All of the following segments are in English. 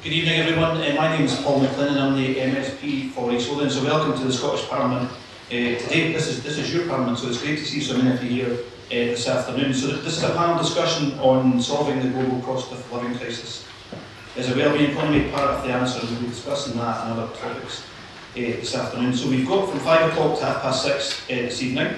Good evening everyone, uh, my name is Paul McLennan, I'm the MSP for East Lothian, so welcome to the Scottish Parliament uh, today. This is, this is your Parliament, so it's great to see so many of you here uh, this afternoon. So this is a panel discussion on solving the global cost of living crisis. Is a wellbeing economy part of the answer, we'll be discussing that and other topics uh, this afternoon. So we've got from 5 o'clock to half past 6 uh, this evening.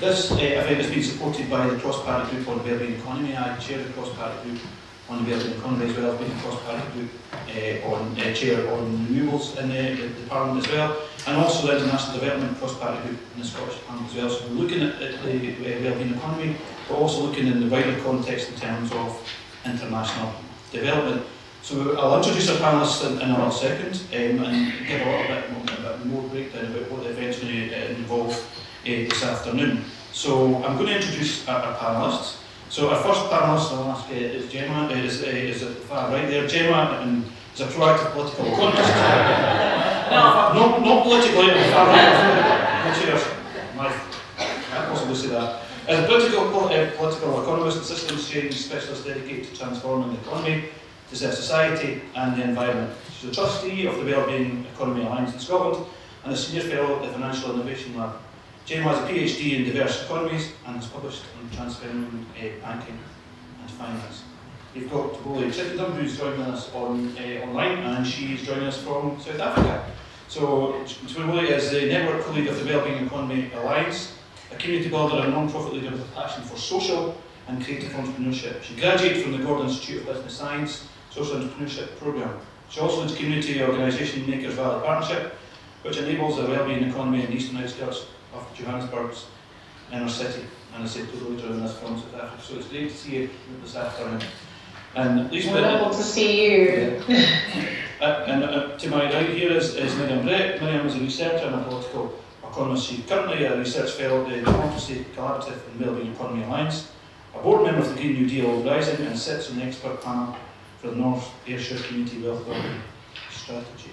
This uh, event has been supported by the Cross-Party Group on Wellbeing Economy. I chair the Cross-Party Group on the Wellbeing Economy as well as being a Cross-Party Group uh, on uh, chair on renewables in the, the, the Parliament as well, and also the International Development Cross-Party Group in the Scottish Parliament as well. So we're looking at, at the uh, wellbeing economy, but also looking in the wider context in terms of international development. So I'll introduce our panellists in, in a second um, and give a little bit more, a bit more breakdown about what the event's going to uh, involve uh, this afternoon. So I'm going to introduce our, our panellists. So our first panelist I'll ask uh, is Gemma, uh, is, uh, is at the far right there. Gemma and is a proactive political economist. no. Not, not politically, the far right. My, I can't possibly say that. As a political, uh, political economist, and systems change specialist dedicated to transforming the economy, to society and the environment. She's a trustee of the Wellbeing Economy Alliance in Scotland and a senior fellow at the Financial Innovation Lab. Jane has a PhD in diverse economies and has published on transforming uh, banking and finance. We've got Thobile Chittenden who's joining us on, uh, online and she's joining us from South Africa. So Thobile is the network colleague of the Wellbeing Economy Alliance, a community builder and non-profit leader with a passion for social and creative entrepreneurship. She graduated from the Gordon Institute of Business Science Social Entrepreneurship Programme. She also leads community organisation Makers Valley Partnership, which enables a wellbeing economy in the eastern outskirts of Johannesburg's inner city. And I said to later in this from South Africa. So it's great to see you this afternoon. And Lisbeth. Wonderful to see you. Yeah. uh, and uh, to my right here is, is Miriam Brett. Miriam is a researcher and a political economist. She's currently a research fellow at the Democracy Collaborative and Wellbeing Economy Alliance, a board member of the Green New Deal Rising, and sits on the expert panel for the North Ayrshire Community Wealth Building Strategy.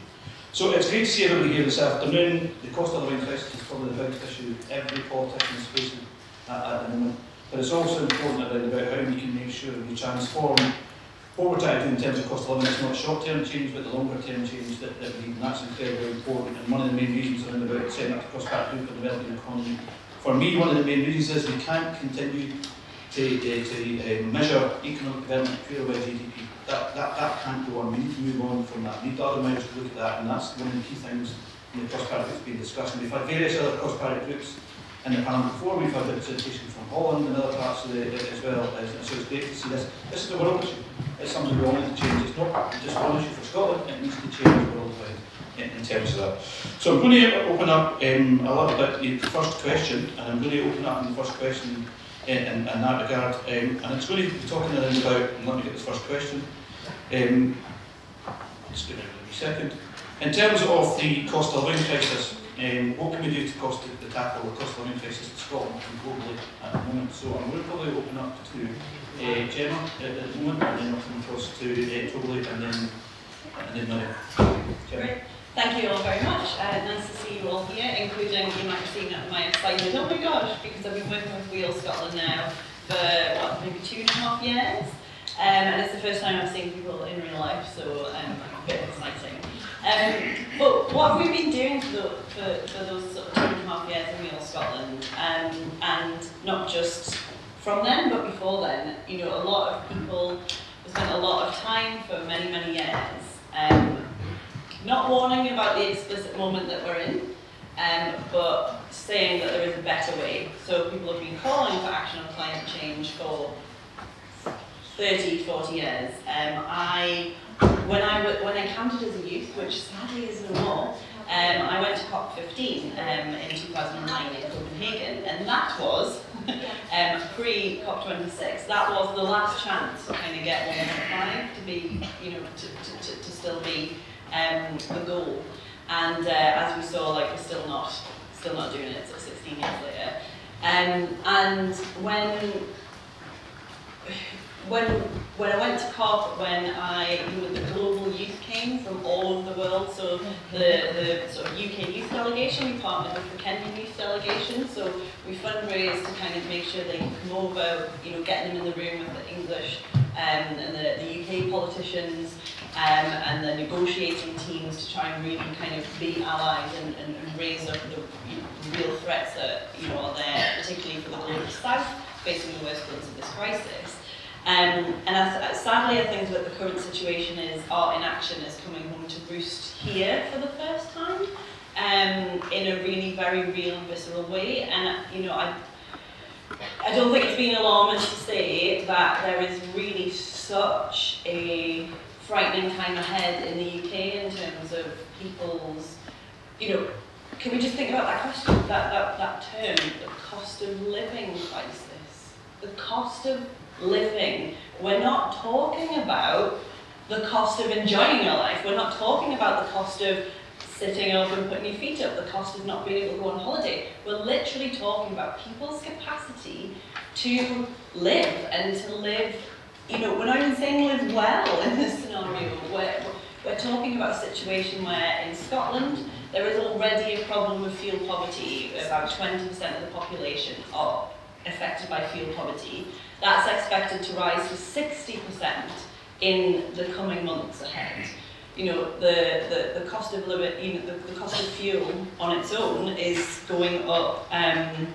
So it's great to see everybody here this afternoon. The cost of living crisis is probably the biggest issue every politician is facing at, at the moment. But it's also important about how we can make sure we transform what we're trying to do in terms of cost of living. It's not short-term change, but the longer-term change that, that we need, and that's incredibly important. And one of the main reasons around about setting up the cross-party group for developing economy. For me, one of the main reasons is we can't continue to, to, to uh, measure economic development purely by GDP that, that, that can't go on. We need to move on from that. We need other measures to look at that, and that's one of the key things in the cross-party group been discussed. And we've had various other cross-party groups in the panel before. We've had representation from Holland and other parts of the, as well. As, so it's great to see this. This is a world issue. It's something we all need to change. It's not just one issue for Scotland. It needs to change worldwide in, terms of that. So I'm going to open up um, a little bit the first question, and I'm going to open up the first question in, in, in that regard. Um, and it's going to be talking about, and let me get this first question, um, just give it a second. In terms of the cost of living crisis, um, what can we do to cost the, the tackle the cost of living crisis in Scotland and globally at the moment? So I'm going to probably open up to uh, Gemma at, at the moment, and then I'll come across to uh, Thobile, and then and then Mary. Great. Thank you all very much. Uh, nice to see you all here, including you might have seen my excitement. Oh my gosh, because I've been working with WEAll Scotland now for what, maybe two and a half years. Um, and it's the first time I've seen people in real life, so um, a bit exciting. Um, but what we've been doing for, the, for, for those sort of two and a half years in WEAll Scotland, um, and not just from then, but before then, you know, a lot of people have spent a lot of time for many, many years um, not warning about the explicit moment that we're in, um, but saying that there is a better way. So people have been calling for action on climate change for 30, 40 years. Um, I, when I when I counted as a youth, which sadly is no more, um, I went to COP15 um, in 2009 in Copenhagen, and that was um, pre-COP26. That was the last chance to kind of get 1.5 to be, you know, to, to, to, to still be um, the goal. And uh, as we saw, like we're still not, still not doing it. So 16 years later. Um, and when when when I went to COP, when I you know, the global youth came from all over the world, so the, the sort of UK youth delegation, we partnered with the Kenyan youth delegation, so we fundraised to kind of make sure they can come over, you know, getting them in the room with the English um, and the, the UK politicians um, and the negotiating teams to try and really kind of be allies and, and, and raise up the you know, real threats that you know are there, particularly for the global south, facing the worst ones of this crisis. Um, and sadly, I think that the current situation is our inaction is coming home to roost here for the first time um, in a really very real and visceral way. And you know, I I don't think it's been alarmist to say that there is really such a frightening time ahead in the UK in terms of people's, you know, can we just think about that question, that, that, that term, the cost of living crisis? The cost of living. We're not talking about the cost of enjoying your life. We're not talking about the cost of sitting up and putting your feet up, the cost of not being able to go on holiday. We're literally talking about people's capacity to live and to live, you know, we're not even saying live well in this scenario. We're, we're talking about a situation where in Scotland there is already a problem with fuel poverty. About 20% of the population are affected by fuel poverty. That's expected to rise to 60% in the coming months ahead you know, the, the, the cost of living, you know, the, the cost of fuel on its own is going up, um,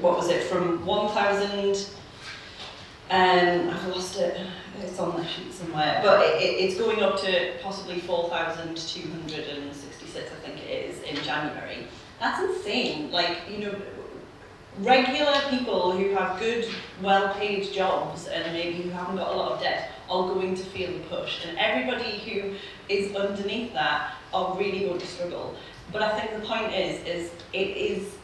what was it, from 1,000, um, I've lost it, it's on the sheet somewhere, but it, it, it's going up to possibly 4,266, I think it is, in January. That's insane. Like, you know, regular people who have good, well-paid jobs and maybe who haven't got a lot of debt are going to feel the push. And everybody who is underneath that are really going to struggle. But I think the point is, is it is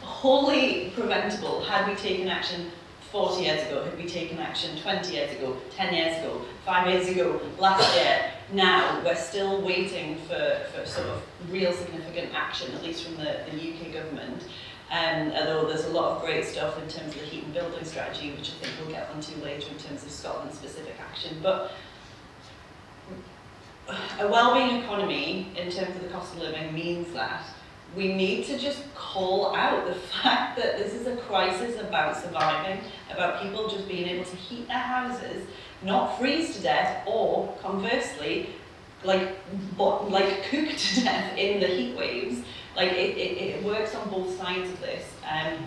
wholly preventable had we taken action 40 years ago, had we taken action 20 years ago, 10 years ago, 5 years ago, last year. Now, we're still waiting for, for sort of real significant action, at least from the, the UK government. Um, although there's a lot of great stuff in terms of the heat and building strategy, which I think we'll get onto later in terms of Scotland specific action. But a well-being economy in terms of the cost of living means that we need to just call out the fact that this is a crisis about surviving, about people just being able to heat their houses, not freeze to death, or conversely, like, like cook to death in the heat waves, like it, it, it works on both sides of this. Um,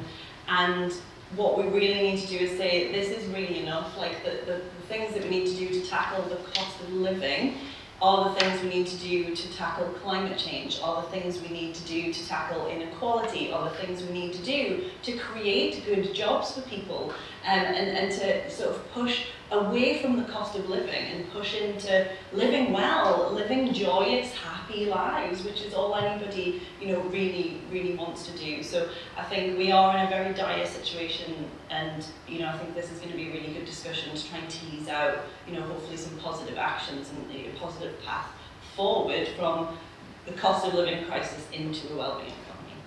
and what we really need to do is say, this is really enough. Like the, the, the things that we need to do to tackle the cost of living are the things we need to do to tackle climate change, all the things we need to do to tackle inequality, all the things we need to do to create good jobs for people Um, and, and to sort of push away from the cost of living and push into living well, living joyous, happy lives, which is all anybody, you know, really, really wants to do. So I think we are in a very dire situation and, you know, I think this is going to be a really good discussion to try and tease out, you know, hopefully some positive actions and a positive path forward from the cost of living crisis into a wellbeing economy.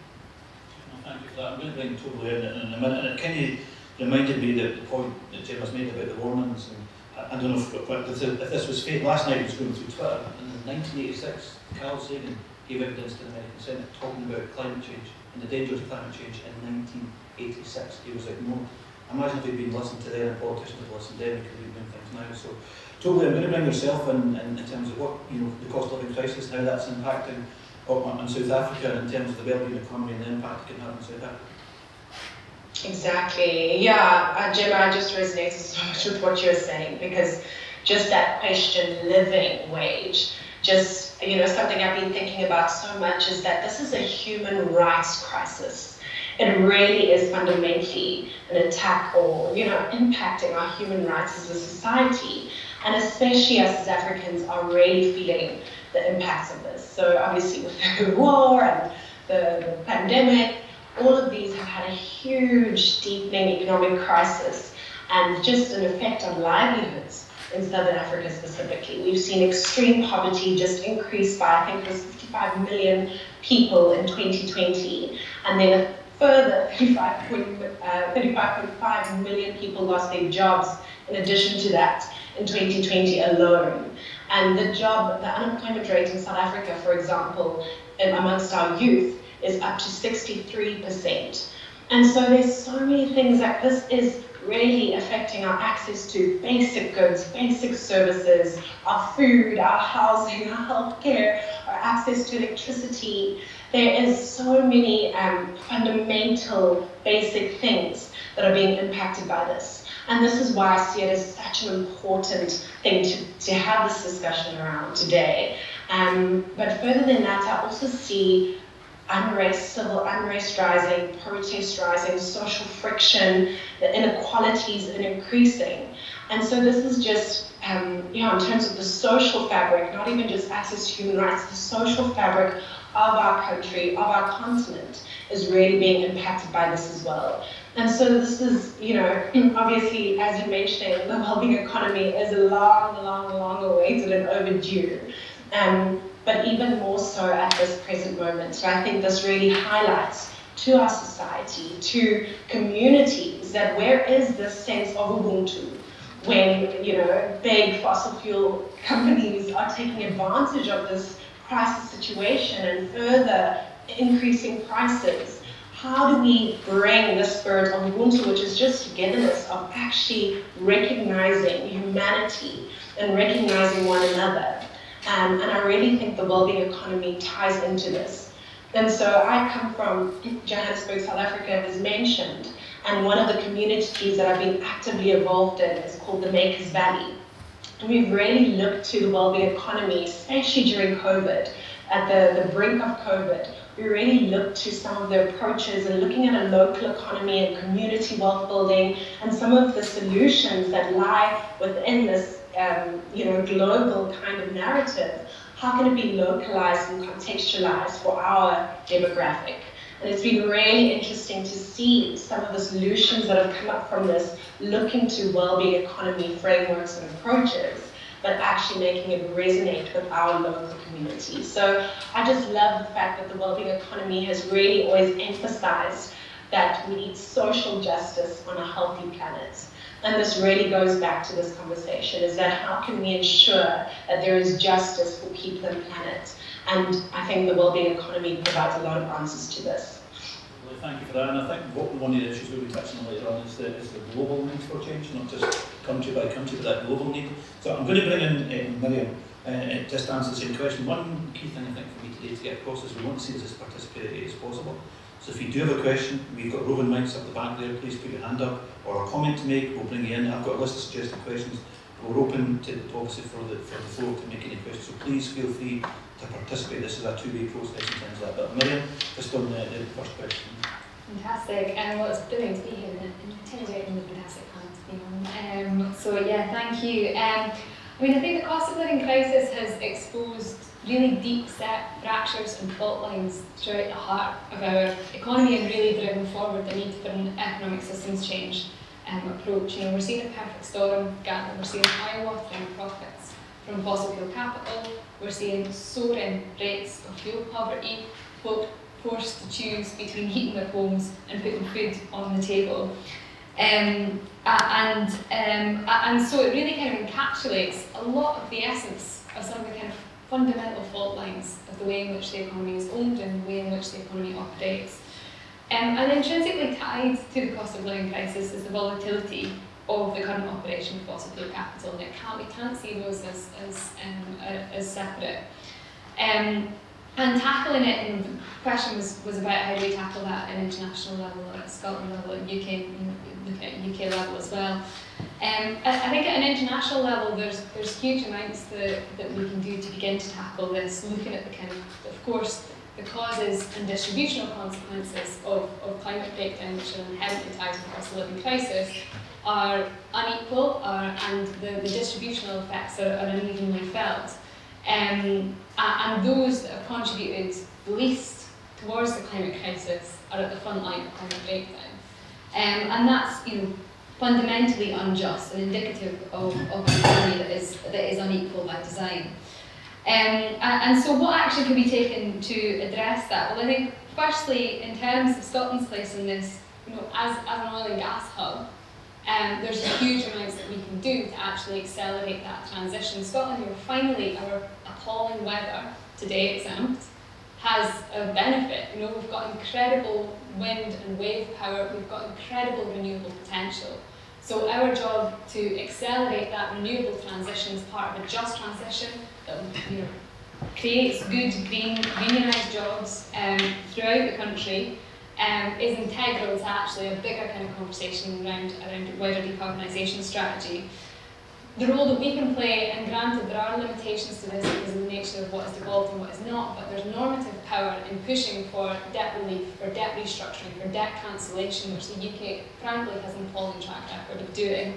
thank you for that. I'm going to bring Thobile in in a minute. Kind of reminded me that the point that Jim has made about the warnings. And I, I don't know if, if, if this was fake. Last night I was going through Twitter, and in 1986, Carl Sagan gave evidence to the American Senate talking about climate change and the dangers of climate change in 1986. He was no. Imagine if he'd been listening to then and politicians had listened then, we could be doing things now. So, Thobile, I'm going to bring yourself in, in, in terms of what, you know, the cost of living crisis, how that's impacting on, on South Africa in terms of the well-being economy and the impact it can have on South Africa. Exactly. Yeah, uh, Gemma, I just resonated so much with what you're saying because just that question, living wage, just, you know, something I've been thinking about so much is that this is a human rights crisis. It really is fundamentally an attack or, you know, impacting our human rights as a society. And especially us as Africans are really feeling the impacts of this. So obviously with the war and the pandemic, all of these have had a huge deepening economic crisis and just an effect on livelihoods in Southern Africa specifically. We've seen extreme poverty just increase by, I think it was 55 million people in 2020, and then a further 35.5 uh, million people lost their jobs in addition to that in 2020 alone. And the job, the unemployment rate in South Africa, for example, amongst our youth, is up to 63%. And so there's so many things that this is really affecting our access to basic goods, basic services, our food, our housing, our healthcare, our access to electricity. There is so many um, fundamental basic things that are being impacted by this. And this is why I see it as such an important thing to, to have this discussion around today. Um, but further than that, I also see unrest, civil unrest rising, protest rising, social friction, the inequalities are increasing. And so this is just, um, you know, in terms of the social fabric, not even just access to human rights, the social fabric of our country, of our continent, is really being impacted by this as well. And so this is, you know, obviously, as you mentioned, the well-being economy is a long, long, long awaited and overdue. Um, but even more so at this present moment. So I think this really highlights to our society, to communities, that where is this sense of Ubuntu when, you know, big fossil fuel companies are taking advantage of this crisis situation and further increasing prices? How do we bring the spirit of Ubuntu, which is just togetherness, of actually recognizing humanity and recognizing one another? Um, and I really think the well-being economy ties into this. And so I come from Johannesburg, South Africa, as mentioned, and one of the communities that I've been actively involved in is called the Makers Valley. And we've really looked to the well-being economy, especially during COVID, at the, the brink of COVID. We really looked to some of the approaches and looking at a local economy and community wealth building and some of the solutions that lie within this um, you know, global kind of narrative, how can it be localized and contextualized for our demographic? And it's been really interesting to see some of the solutions that have come up from this, looking to well-being economy frameworks and approaches, but actually making it resonate with our local community. So I just love the fact that the well-being economy has really always emphasized that we need social justice on a healthy planet. And this really goes back to this conversation, is that how can we ensure that there is justice for people and planet? And I think the well-being economy provides a lot of answers to this. Well, thank you for that. And I think what, one of the issues we'll be touching on later on is the, is the global need for change, not just country by country, but that global need. So I'm going to bring in Miriam uh, just to answer the same question. One key thing I think for me today to get across is we want to see this as participatory as possible. So if you do have a question, we've got roving mics up the back there, please put your hand up, or a comment to make, we'll bring you in. I've got a list of suggested questions. But we're open to obviously for the, for the floor to make any questions, so please feel free to participate. This is a two-way process in terms of that. But Miriam, just on the, the first question. Fantastic, and well, it's brilliant to be here and intimidatingly fantastic time to be on. Um, so yeah, thank you. Um, I mean, I think the cost of living crisis has exposed really deep set fractures and fault lines throughout the heart of our economy and really driven forward the need for an economic systems change um, approach. You know, we're seeing a perfect storm gather, we're seeing eye-watering profits from fossil fuel capital, we're seeing soaring rates of fuel poverty, folk forced to choose between heating their homes and putting food on the table. Um, and, um, and so it really kind of encapsulates a lot of the essence of some of the kind of fundamental fault lines of the way in which the economy is owned and the way in which the economy operates. Um, and intrinsically tied to the cost of living crisis is the volatility of the current operation of fossil capital, and it can't, we can't see those as, as, um, as separate. Um, and tackling it, and the question was, was about how do we tackle that at an international level, at Scotland level, at UK, know, at UK level as well. Um, I, think at an international level, there's there's huge amounts that, that we can do to begin to tackle this, looking at the kind of, of course, the causes and distributional consequences of, of climate breakdown, which are inherently tied to the cost of living crisis, are unequal are, and the, the distributional effects are, are unevenly felt. Um, and those that have contributed least towards the climate crisis are at the front line of climate breakdown. Um, and that's, you know, fundamentally unjust and indicative of, of an economy that is, that is unequal by design. Um, and, so what action can be taken to address that? Well, I think firstly, in terms of Scotland's place in this, you know, as, as an oil and gas hub, um, there's huge amounts that we can do to actually accelerate that transition. Scotland, know, finally, our appalling weather, today exempt, has a benefit. You know, we've got incredible wind and wave power, we've got incredible renewable potential. So our job to accelerate that renewable transition as part of a just transition that you know, creates good green unionised jobs um, throughout the country um, is integral to actually a bigger kind of conversation around, around wider decarbonisation strategy. The role that we can play, and granted there are limitations to this because of the nature of what is devolved and what is not, but there's normative power in pushing for debt relief, for debt restructuring, for debt cancellation, which the UK frankly has an appalling track record of doing.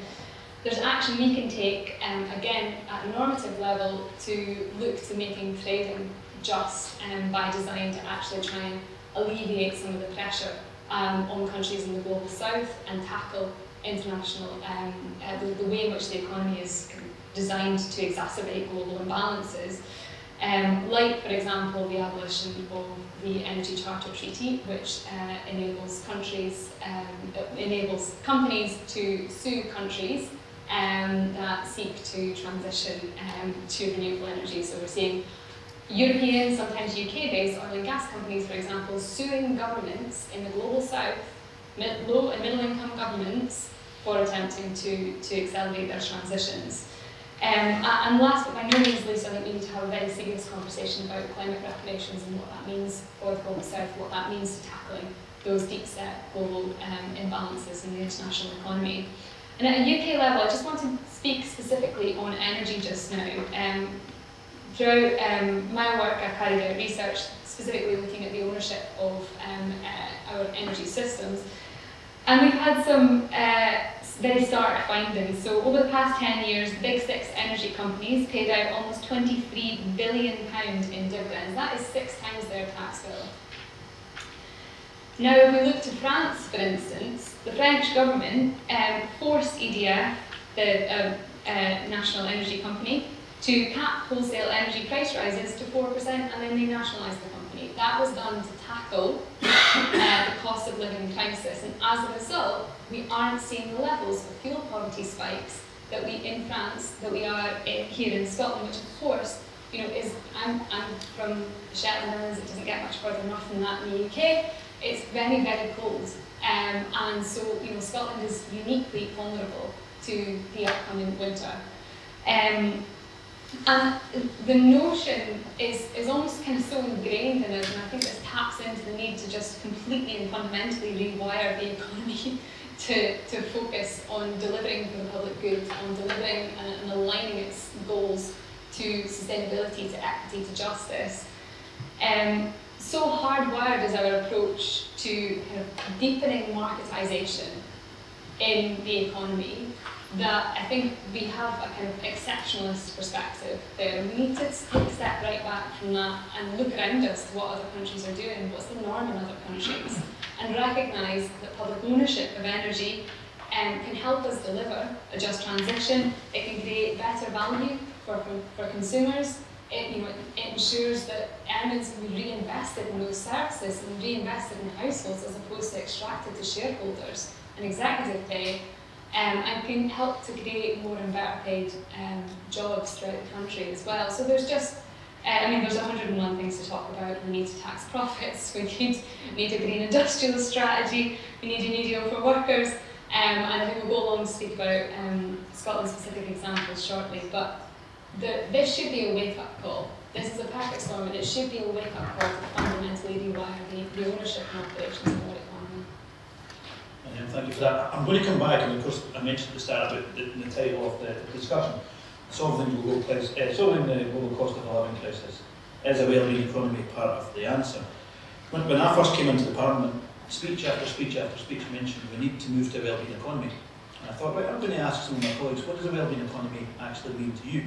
There's action we can take, um, again, at a normative level to look to making trading just um, by design to actually try and alleviate some of the pressure um, on countries in the global south and tackle international, um, uh, the, the, way in which the economy is designed to exacerbate global imbalances. Um, like, for example, the abolition of the Energy Charter Treaty, which uh, enables countries, um, enables companies to sue countries um, that seek to transition um, to renewable energy. So we're seeing European, sometimes UK-based oil and gas companies, for example, suing governments in the global south, low and middle income governments, for attempting to, to accelerate their transitions. Um, and last but by no means least, I think we need to have a very serious conversation about climate reparations and what that means for the global south, what that means to tackling those deep-set global um, imbalances in the international economy. And at a UK level, I just want to speak specifically on energy just now. Um, throughout um, my work, I carried out research specifically looking at the ownership of um, uh, our energy systems. And we've had some uh, very stark findings. So over the past 10 years, the big six energy companies paid out almost 23 billion pounds in dividends. That is six times their tax bill. Now, if we look to France, for instance, the French government um, forced EDF, the uh, uh, national energy company, to cap wholesale energy price rises to 4% and then they nationalised the company. That was done to tackle uh, the cost of living crisis and as a result we aren't seeing the levels of fuel poverty spikes that we in France, that we are in, here in Scotland, which of course you know, is, I'm, I'm from Shetland Islands, it doesn't get much further north than that in the UK, it's very, very cold. Um, and so, you know, Scotland is uniquely vulnerable to the upcoming winter. Um, and the notion is, is almost kind of so ingrained in us, and I think this taps into the need to just completely and fundamentally rewire the economy to, to focus on delivering for the public good, on delivering and, and aligning its goals to sustainability, to equity, to justice. Um, so hardwired is our approach to kind of deepening marketisation in the economy that I think we have a kind of exceptionalist perspective there. We need to take a step right back from that and look around us what other countries are doing, what's the norm in other countries, and recognise that public ownership of energy um, can help us deliver a just transition, it can create better value for, for, for consumers, it, you know, it ensures that earnings can be reinvested in those services and reinvested in households as opposed to extracted to shareholders and executive pay um, and can help to create more and better paid um, jobs throughout the country as well. So there's just, uh, I mean, there's 101 things to talk about. We need to tax profits, we need, need a green industrial strategy, we need a new deal for workers, um, and I think we'll go along to speak about um, Scotland-specific examples shortly, but the, this should be a wake-up call. This is a perfect storm, and it should be a wake-up call to fundamentally rewire the, the ownership and operations thank you for that. I'm going to come back, and of course, I mentioned at the start about the, the title of the, discussion. Solving the global crisis, uh, solving the global cost of living crisis is a well-being economy part of the answer. When, when I first came into the Parliament, speech after speech after speech mentioned we need to move to a well-being economy. And I thought, right, I'm going to ask some of my colleagues, what does a well-being economy actually mean to you?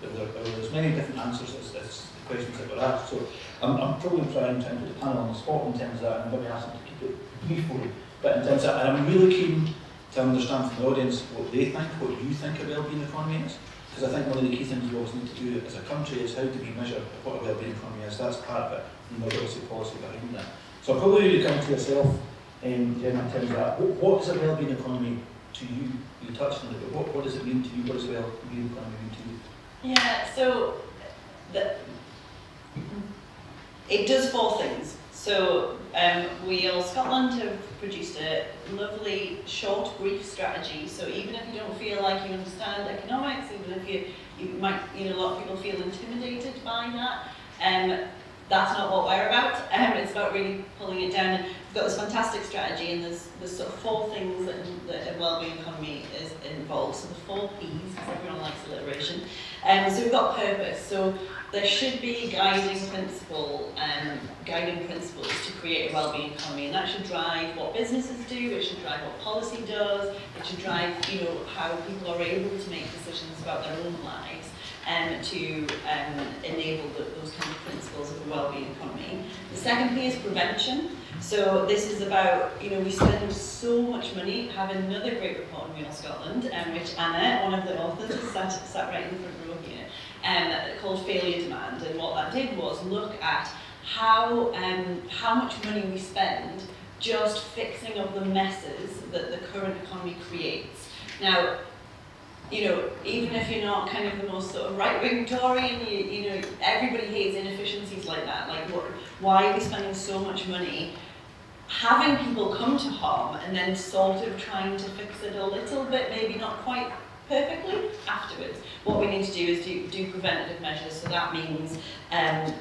There were, there were as many different answers as, as the questions that were asked. So I'm, I'm probably trying to put the panel on the spot in terms of that, and I'm going to ask them to keep it brief for you. But in terms of, and I'm really keen to understand from the audience what they think, what you think a well-being economy is. Because I think one of the key things you always need to do as a country is how do we measure what a well-being economy is. That's part of it, and policy behind that. So I'll probably come to yourself um, in terms of that. What, what is a well-being economy to you? You touched on it, but what, what does it mean to you? What does a well-being economy mean to you? Yeah, so the, it does four things. So um, WEAll Scotland have produced a lovely short brief strategy. So even if you don't feel like you understand economics, even if you, you might, you know, a lot of people feel intimidated by that, um, that's not what we're about. Um, it's about really pulling it down. And we've got this fantastic strategy, and there's, there's sort of four things that, that a wellbeing economy is involved. So the four P's, because everyone likes alliteration. Um, so we've got purpose. So there should be guiding principle, um, guiding principles to create a wellbeing economy, and that should drive what businesses do. It should drive what policy does. It should drive, you know, how people are able to make decisions about their own lives um, to um, enable the, those kind of principles of a well-being economy. The second P is prevention. So this is about, you know, we spend so much money, have another great report on WEAll Scotland, um, which Anna, one of the authors, sat, sat right in the front row here, um, called Failure Demand. And what that did was look at how, um, how much money we spend just fixing up the messes that the current economy creates. Now, you know, even if you're not kind of the most sort of right-wing Tory, and you, you know, everybody hates inefficiencies like that. Like, what, why are we spending so much money having people come to harm and then sort of trying to fix it a little bit, maybe not quite perfectly afterwards. What we need to do is do, do preventative measures, so that means um,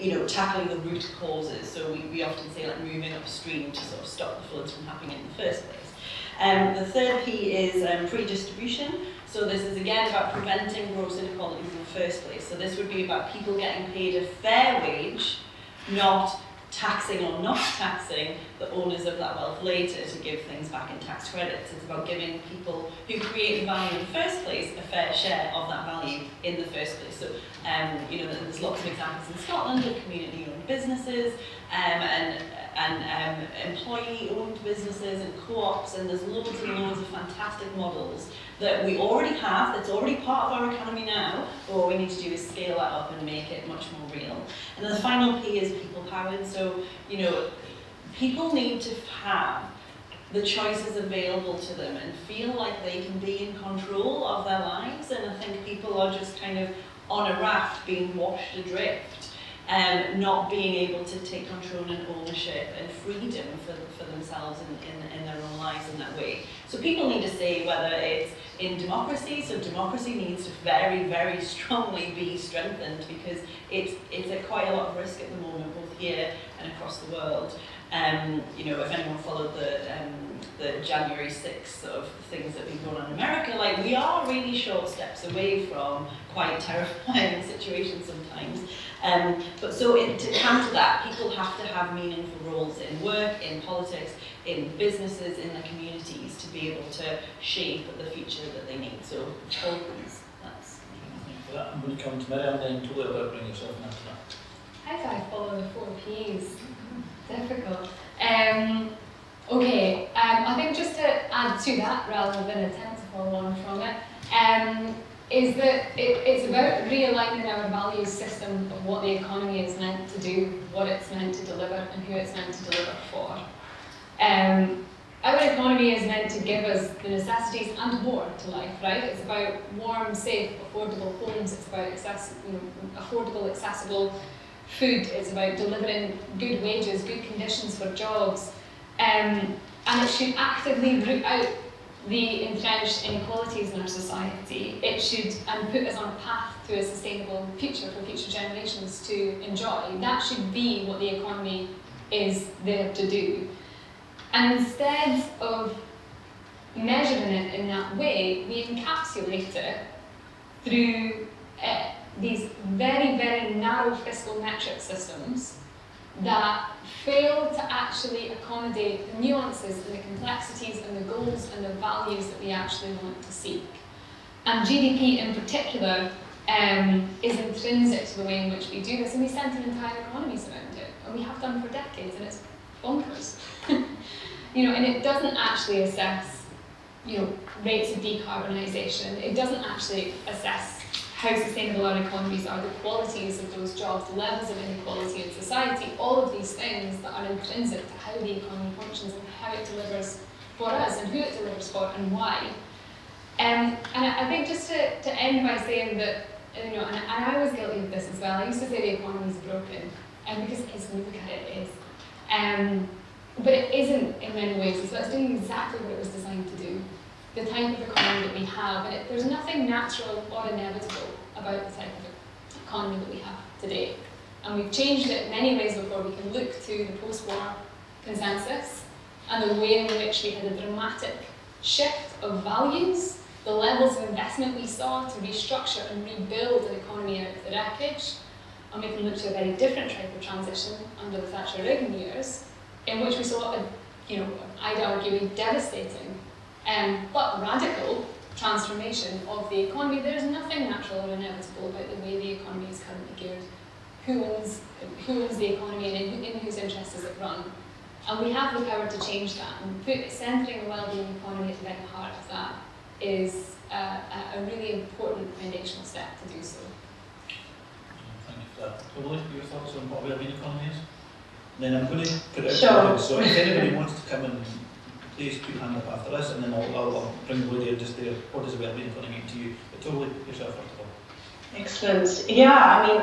you know, tackling the root causes. So we, we often say like moving upstream to sort of stop the floods from happening in the first place. Um, the third P is um, pre-distribution. So this is again about preventing gross inequality in the first place. So this would be about people getting paid a fair wage, not taxing or not taxing the owners of that wealth later to give things back in tax credits. It's about giving people who create the value in the first place a fair share of that value in the first place. So, um, you know, there's lots of examples in Scotland of community-owned businesses um, and and um, employee-owned businesses and co-ops, and there's loads and loads of fantastic models that we already have, that's already part of our economy now, but what we need to do is scale that up and make it much more real. And then the final P is people-powered, so, you know, people need to have the choices available to them and feel like they can be in control of their lives, and I think people are just kind of on a raft being washed adrift um, not being able to take control and ownership and freedom for, for themselves in, in, in their own lives in that way. So people need to see whether it's in democracy, so democracy needs to very, very strongly be strengthened because it's, it's at quite a lot of risk at the moment, both here and across the world. Um, you know, if anyone followed the um, the January 6th sort of things that we've been going on in America, like we are really short steps away from quite terrifying situations sometimes. Um, but so in, to counter that, people have to have meaningful roles in work, in politics, in businesses, in their communities to be able to shape the future that they need. So, opens. That's. I'm going to come to Miriam then, Thobile about bring yourself into that. How do I follow the four P's? Difficult. Um, okay, um, I think just to add to that, rather than attempt to follow on from it, um, is that it, it's about realigning our values system of what the economy is meant to do, what it's meant to deliver, and who it's meant to deliver for. Um, our economy is meant to give us the necessities and more to life, right? It's about warm, safe, affordable homes. It's about access, you know, affordable, accessible food. It's about delivering good wages, good conditions for jobs. Um, and it should actively root out the entrenched inequalities in our society. It should and put us on a path to a sustainable future for future generations to enjoy. That should be what the economy is there to do. And instead of measuring it in that way, we encapsulate it through uh, these very, very narrow fiscal metric systems that fail to actually accommodate the nuances and the complexities and the goals and the values that we actually want to seek. And GDP in particular um, is intrinsic to the way in which we do this, and we center entire economies around it, and we have done for decades, and it's bonkers. you know, and it doesn't actually assess, you know, rates of decarbonisation. It doesn't actually assess how sustainable our economies are, the qualities of those jobs, the levels of inequality in society, all of these things that are intrinsic to how the economy functions and how it delivers for us and who it delivers for and why. Um, and I, think just to, to end by saying that, you know, and, and I was guilty of this as well, I used to say the economy is broken. and because it is when you look at it, it is. Um, but it isn't in many ways, so it's doing exactly what it was designed to do. The type of economy that we have, and it, there's nothing natural or inevitable about the type of economy that we have today. And we've changed it in many ways before. We can look to the post-war consensus and the way in which we had a dramatic shift of values, the levels of investment we saw to restructure and rebuild an economy out of the wreckage. And we can look to a very different type of transition under the Thatcher Reagan years, in which we saw a, you know, I'd argue, a devastating um, but radical transformation of the economy. There's nothing natural or inevitable about the way the economy is currently geared. Who owns, who owns the economy and in, in whose interest is it run? And we have the power to change that. And put, centering a well-being economy at the very heart of that is uh, a, a really important foundational step to do so. Thank you for that. Julie, your thoughts on what a well-being economy is? Then I'm going to put it out Sure. there, so if anybody wants to come and put your hand up after this, and then I'll, I'll, bring the lady just there. What does well-being mean to you? But Thobile yourself first of all. Excellent. Yeah, I mean,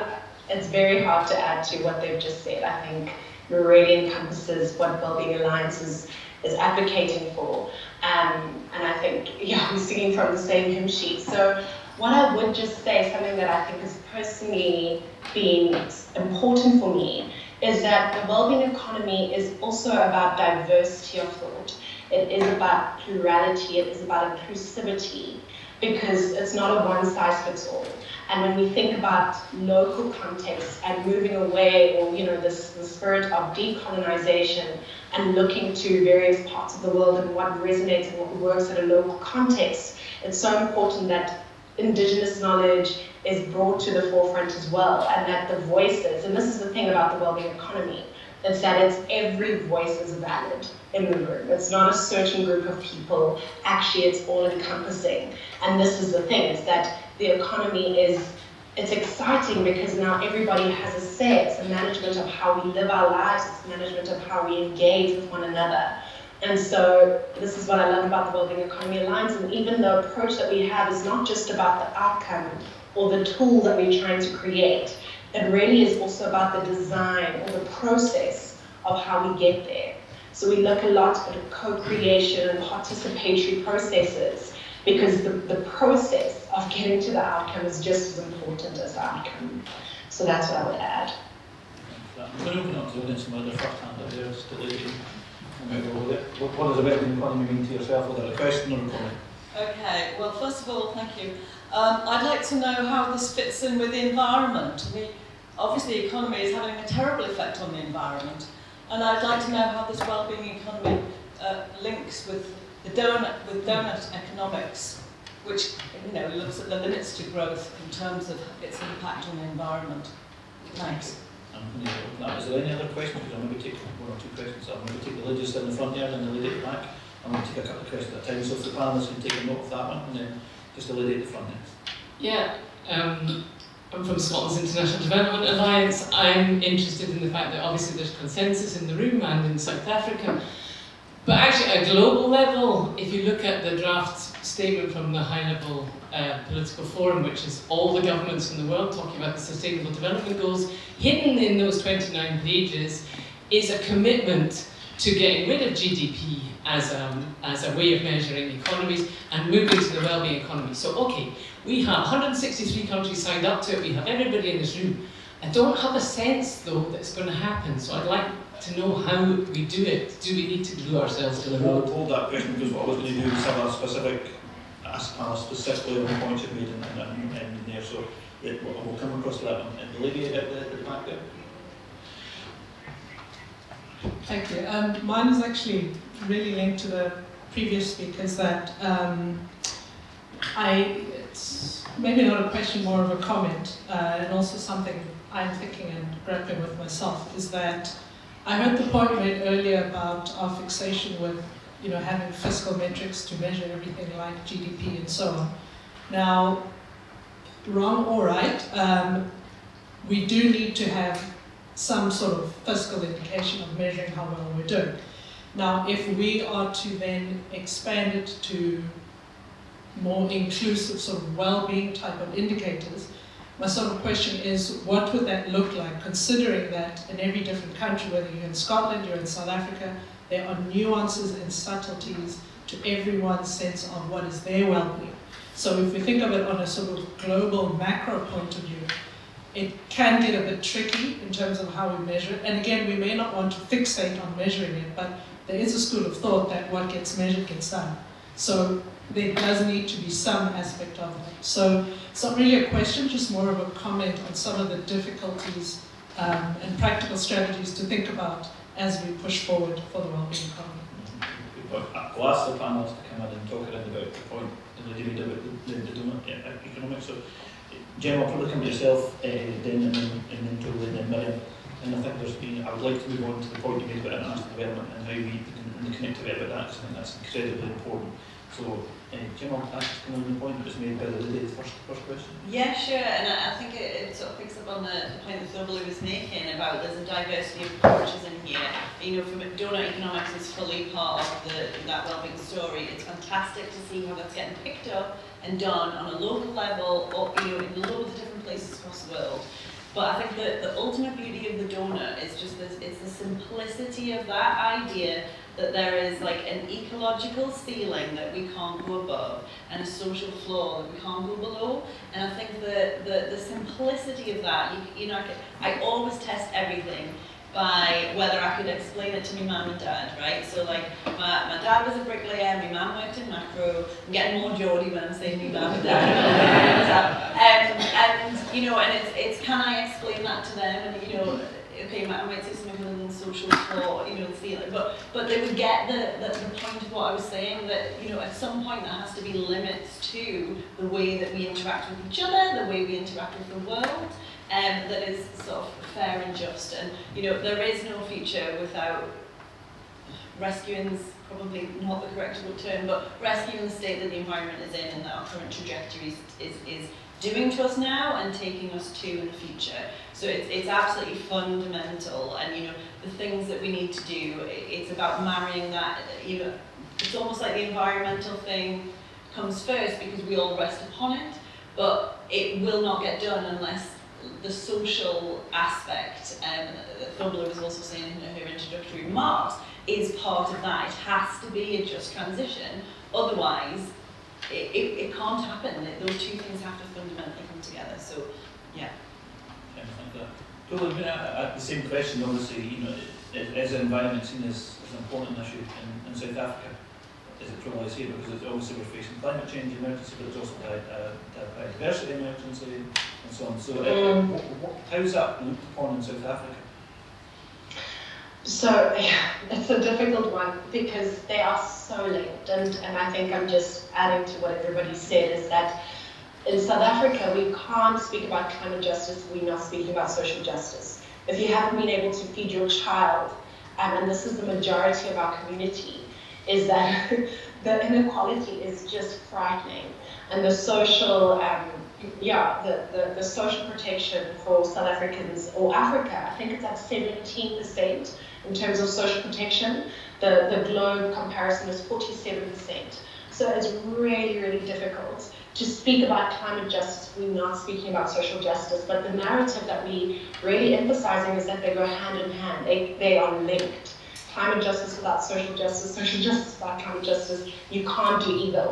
it's very hard to add to what they've just said. I think really encompasses what Wellbeing Alliance is, is advocating for. Um, and I think, yeah, we're singing from the same hymn sheet. So what I would just say, something that I think has personally been important for me, is that the wellbeing economy is also about diversity of thought. It is about plurality, it is about inclusivity, because it's not a one size fits all. And when we think about local context and moving away, or you know, this the spirit of decolonization and looking to various parts of the world and what resonates and what works in a local context, it's so important that indigenous knowledge is brought to the forefront as well, and that the voices, and this is the thing about the well-being economy, it's that it's every voice is valid in the room. It's not a certain group of people. Actually, it's all encompassing. And this is the thing: is that the economy is it's exciting because now everybody has a say. It's the management of how we live our lives. It's management of how we engage with one another. And so this is what I love about the Wellbeing Economy Alliance. And even the approach that we have is not just about the outcome or the tool that we're trying to create. It really is also about the design or the process of how we get there. So we look a lot at co-creation and participatory processes because the, the process of getting to the outcome is just as important as the outcome. So that's what I would add. Thank you. I'm going to open up to the audience, some other first hand up there, just to lady. What what does a well-being economy mean to yourself, whether a question or a comment? Okay, well, first of all, thank you. Um, I'd like to know how this fits in with the environment. I mean, obviously, the economy is having a terrible effect on the environment, and I'd like to know how this well-being economy uh, links with the donut with donut economics, which you know looks at the limits to growth in terms of its impact on the environment. Thanks. I'm going to open up. Is there any other questions? Because I'm going to take one or two questions. I'm going to take the lady just in the front there and then the lady at the back. I'm going to take a couple of questions at a time. So if the panelists can take a note of that one and then just the lady at the front there. Yeah, um, I'm from Scotland's International Development Alliance. I'm interested in the fact that obviously there's consensus in the room and in South Africa. But actually, at a global level, if you look at the draft statement from the High Level uh, Political Forum, which is all the governments in the world talking about the Sustainable Development Goals, hidden in those 29 pages is a commitment to getting rid of GDP as a, as a way of measuring economies and moving to the well-being economy. So, okay, we have 163 countries signed up to it, we have everybody in this room. I don't have a sense, though, that it's going to happen, so I'd like to know how we do it. Do we need to glue ourselves to the Hold, road? hold that question because what I was going to do is have a specific, ask panel specifically on the point you've made in, in, in, in there. So it, we'll, we'll come across to that one. And the lady at the, at the back there. Thank you. Um, mine is actually really linked to the previous speakers that um, I, it's maybe not a question, more of a comment, uh, and also something I'm thinking and grappling with myself, is that I heard the point made earlier about our fixation with, you know, having fiscal metrics to measure everything like GDP and so on. Now, wrong or right, um, we do need to have some sort of fiscal indication of measuring how well we're doing. Now, if we are to then expand it to more inclusive sort of well-being type of indicators, my sort of question is, what would that look like, considering that in every different country, whether you're in Scotland, you're in South Africa, there are nuances and subtleties to everyone's sense of what is their well-being. So if we think of it on a sort of global macro point of view, it can get a bit tricky in terms of how we measure it. And again, we may not want to fixate on measuring it, but there is a school of thought that what gets measured gets done. So there does need to be some aspect of it. So it's not really a question, just more of a comment on some of the difficulties um, and practical strategies to think about as we push forward for the wellbeing economy. I'll ask the panelists to come in and talk around about the point that they made about the, the, the economics. So, Jem, I'll probably come to yourself, uh, then, and then, and then Julie, and then Miriam. And I think there's been, I would like to move on to the point you made about international development and how we, and the connectivity about that, because I think that's incredibly important. So, uh, Jim, I'll ask you on the point that was made by the lady, the first, first question. Yeah, sure, and I, think it, it sort of picks up on the, the point that Thobile was making about there's a diversity of approaches in here. You know, from doughnut economics is fully part of the, that wellbeing story. It's fantastic to see how that's getting picked up and done on a local level, or you know, in loads of different places across the world. But I think that the ultimate beauty of the donut is just this, it's the simplicity of that idea that there is like an ecological ceiling that we can't go above and a social floor that we can't go below. And I think the, the, the simplicity of that, you, you know, I, I always test everything by whether I could explain it to my mum and dad, right? So like, my, my dad was a bricklayer, my mum worked in Makro, I'm getting more Geordie when I'm saying my mum and dad. um, and, you know, and it's, it's can I explain that to them? And, you know, okay, I might say something than social for, you know, feeling, but but they would get the, the, the point of what I was saying that, you know, at some point there has to be limits to the way that we interact with each other, the way we interact with the world, um, that is sort of fair and just. And, you know, there is no future without rescuing probably not the correct term, but rescuing the state that the environment is in and that our current trajectory is, is, is doing to us now and taking us to in the future. So it's, it's absolutely fundamental and you know the things that we need to do, it's about marrying that, you know, it's almost like the environmental thing comes first because we all rest upon it, but it will not get done unless the social aspect, um, was also saying in her introductory remarks, is part of that. It has to be a just transition, otherwise it, it, it can't happen. Those two things have to fundamentally come together. So, yeah. Well, I mean, uh, the same question, obviously, you know, the environment seen as, as an important issue in, in South Africa? Is it probably here because it's obviously we're facing climate change emergency, but it's also a, a, a biodiversity emergency and so on. So, uh, mm. what, what, how is that looked upon in South Africa? So yeah, it's a difficult one because they are so linked, and, and I think I'm just adding to what everybody said is that in South Africa, we can't speak about climate justice if we're not speaking about social justice. If you haven't been able to feed your child, um, and this is the majority of our community, is that the inequality is just frightening. And the social, um, yeah, the, the, the, social protection for South Africans or Africa, I think it's at 17% in terms of social protection. The, the globe comparison is 47%. So it's really, really difficult to speak about climate justice, we're not speaking about social justice, but the narrative that we really emphasizing is that they go hand in hand. They, they are linked. Climate justice without social justice, social justice without climate justice, you can't do either.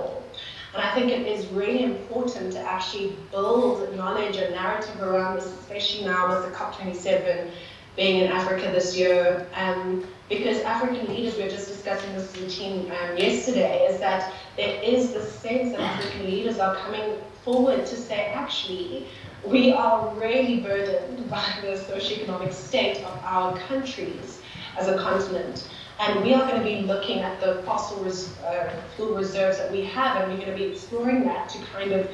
And I think it is really important to actually build knowledge and narrative around this, especially now with the COP27 being in Africa this year. Um, because African leaders, we were just discussing this with the team um, yesterday, is that there is the sense that African leaders are coming forward to say, actually, we are really burdened by the socioeconomic state of our countries as a continent. And we are going to be looking at the fossil res uh, fuel reserves that we have, and we're going to be exploring that to kind of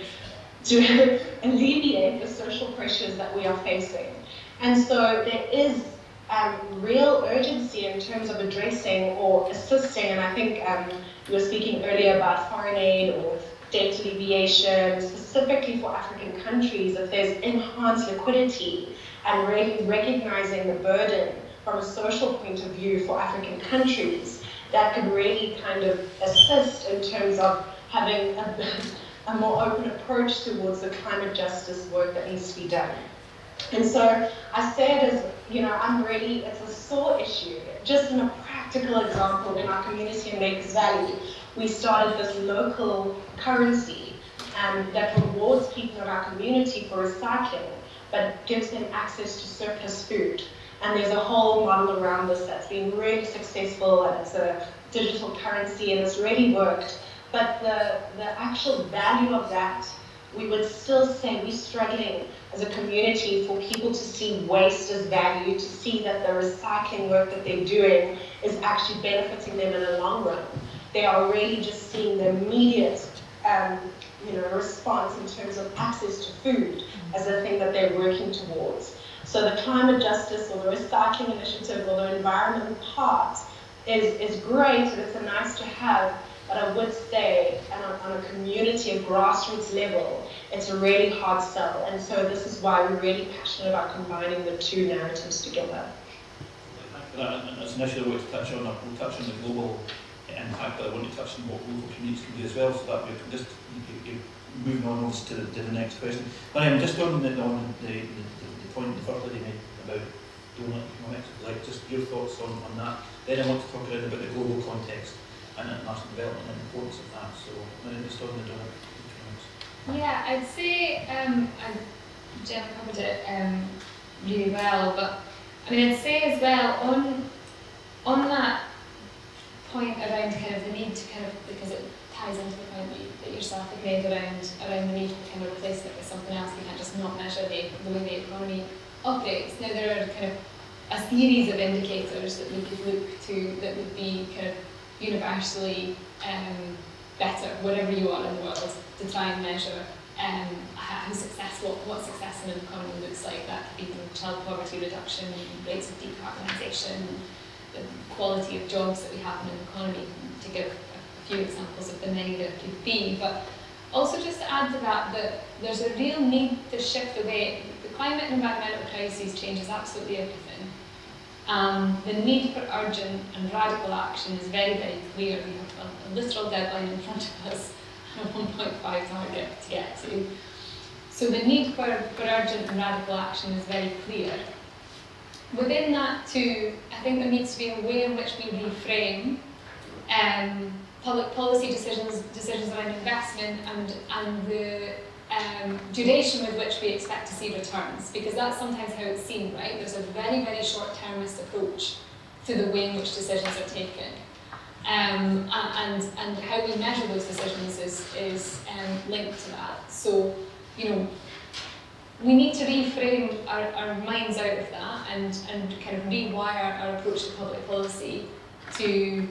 to alleviate the social pressures that we are facing. And so there is um, real urgency in terms of addressing or assisting, and I think um, you were speaking earlier about foreign aid or debt alleviation, specifically for African countries, if there's enhanced liquidity and really recognizing the burden from a social point of view for African countries, that could really kind of assist in terms of having a, a more open approach towards the climate justice work that needs to be done. And so I say it as, you know, I'm really, it's a sore issue. Just in a practical example, in our community in Makers Valley, we started this local currency um, that rewards people in our community for recycling, but gives them access to surplus food. And there's a whole model around this that's been really successful, and it's a digital currency, and it's really worked. But the, the actual value of that, we would still say we're struggling as a community for people to see waste as value, to see that the recycling work that they're doing is actually benefiting them in the long run. They are really just seeing the immediate um, you know, response in terms of access to food as a thing that they're working towards. So the climate justice or the recycling initiative or the environment part is, is great and it's a nice to have, but I would say on a, on a community and grassroots level, it's a really hard sell. And so this is why we're really passionate about combining the two narratives together. That. As an issue to touch on, we'll touch on the global impact, but I want to touch on what local communities can do as well, so that we can just moving on to the, to the next question. But I'm um, just on the, on the, the, the point the first lady made about doughnut economics, like just your thoughts on, on that. Then I want to talk around about the global context and international development and the importance of that. So I'm just on the doughnut economics. Yeah, I'd say, um, and Jenna covered it um, really well, but I mean, I'd say as well on on that point around kind of the need to kind of because it ties into the point that, you, yourself had made around around the need to kind of replace it with something else. We can't just not measure the, the way the economy operates. Now there are kind of a series of indicators that we could look to that would be kind of universally um, better, whatever you are in the world, to try and measure um, how successful, what success in an economy looks like. That could be child poverty reduction, rates of decarbonisation, the quality of jobs that we have in an economy, to give a few examples of the many that could be. But also just to add to that, that there's a real need to shift away. The climate and environmental crisis changes absolutely everything. Um, the need for urgent and radical action is very, very clear. We have a, a literal deadline in front of us a 1.5 target to get to. So the need for, for urgent and radical action is very clear. Within that too, I think there needs to be a way in which we reframe um, public policy decisions, decisions around investment and, and the um, duration with which we expect to see returns, because that's sometimes how it's seen, right? There's a very, very short-termist approach to the way in which decisions are taken. Um, and, and how we measure those decisions is, is um, linked to that. So, you know, we need to reframe our, our minds out of that and, and kind of rewire our approach to public policy to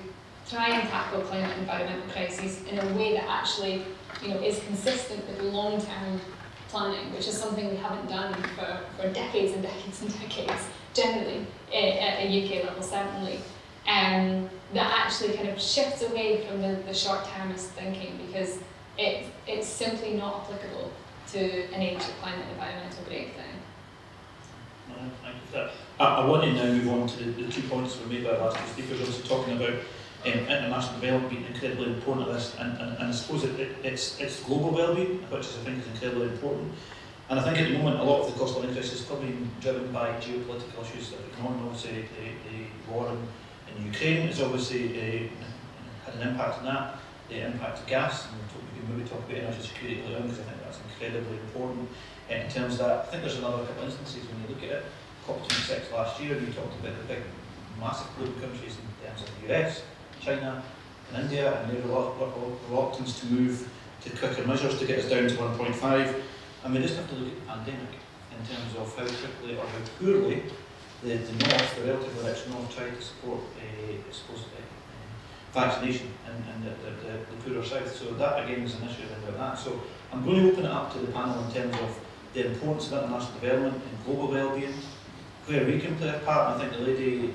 try and tackle climate and environmental crises in a way that actually you know, is consistent with long-term planning, which is something we haven't done for, for decades and decades and decades, generally, at a UK level certainly. Um, that actually kind of shifts away from the, the short-termist thinking because it, it's simply not applicable to an age of climate environmental breakdown. Thank you for that. I, I want to now move on to the, the two points that were made by our last two speakers, also talking about um, international development being incredibly important at this, and, and, and I suppose it, it, it's, it's global well-being, which is, I think is incredibly important. And I think at the moment a lot of the cost of crisis is probably driven by geopolitical issues that are going. Obviously, the, the war in, in Ukraine has obviously uh, had an impact on that. The impact of gas, and we can maybe talk about energy security later on because I think incredibly important in terms of that. I think there's another couple of instances when you look at it. COP26 last year, you talked about the big, massive polluting countries in terms of the US, China, and India, and their reluctance to move to quicker measures to get us down to 1.5. And we just have to look at the pandemic in terms of how quickly or how poorly the, the North, the relatively rich North, tried to support uh, suppose, vaccination and, and the, the, the, poorer South. So that again is an issue about that. So I'm going to open it up to the panel in terms of the importance of international development and global well-being, where we can play a part. And I think the lady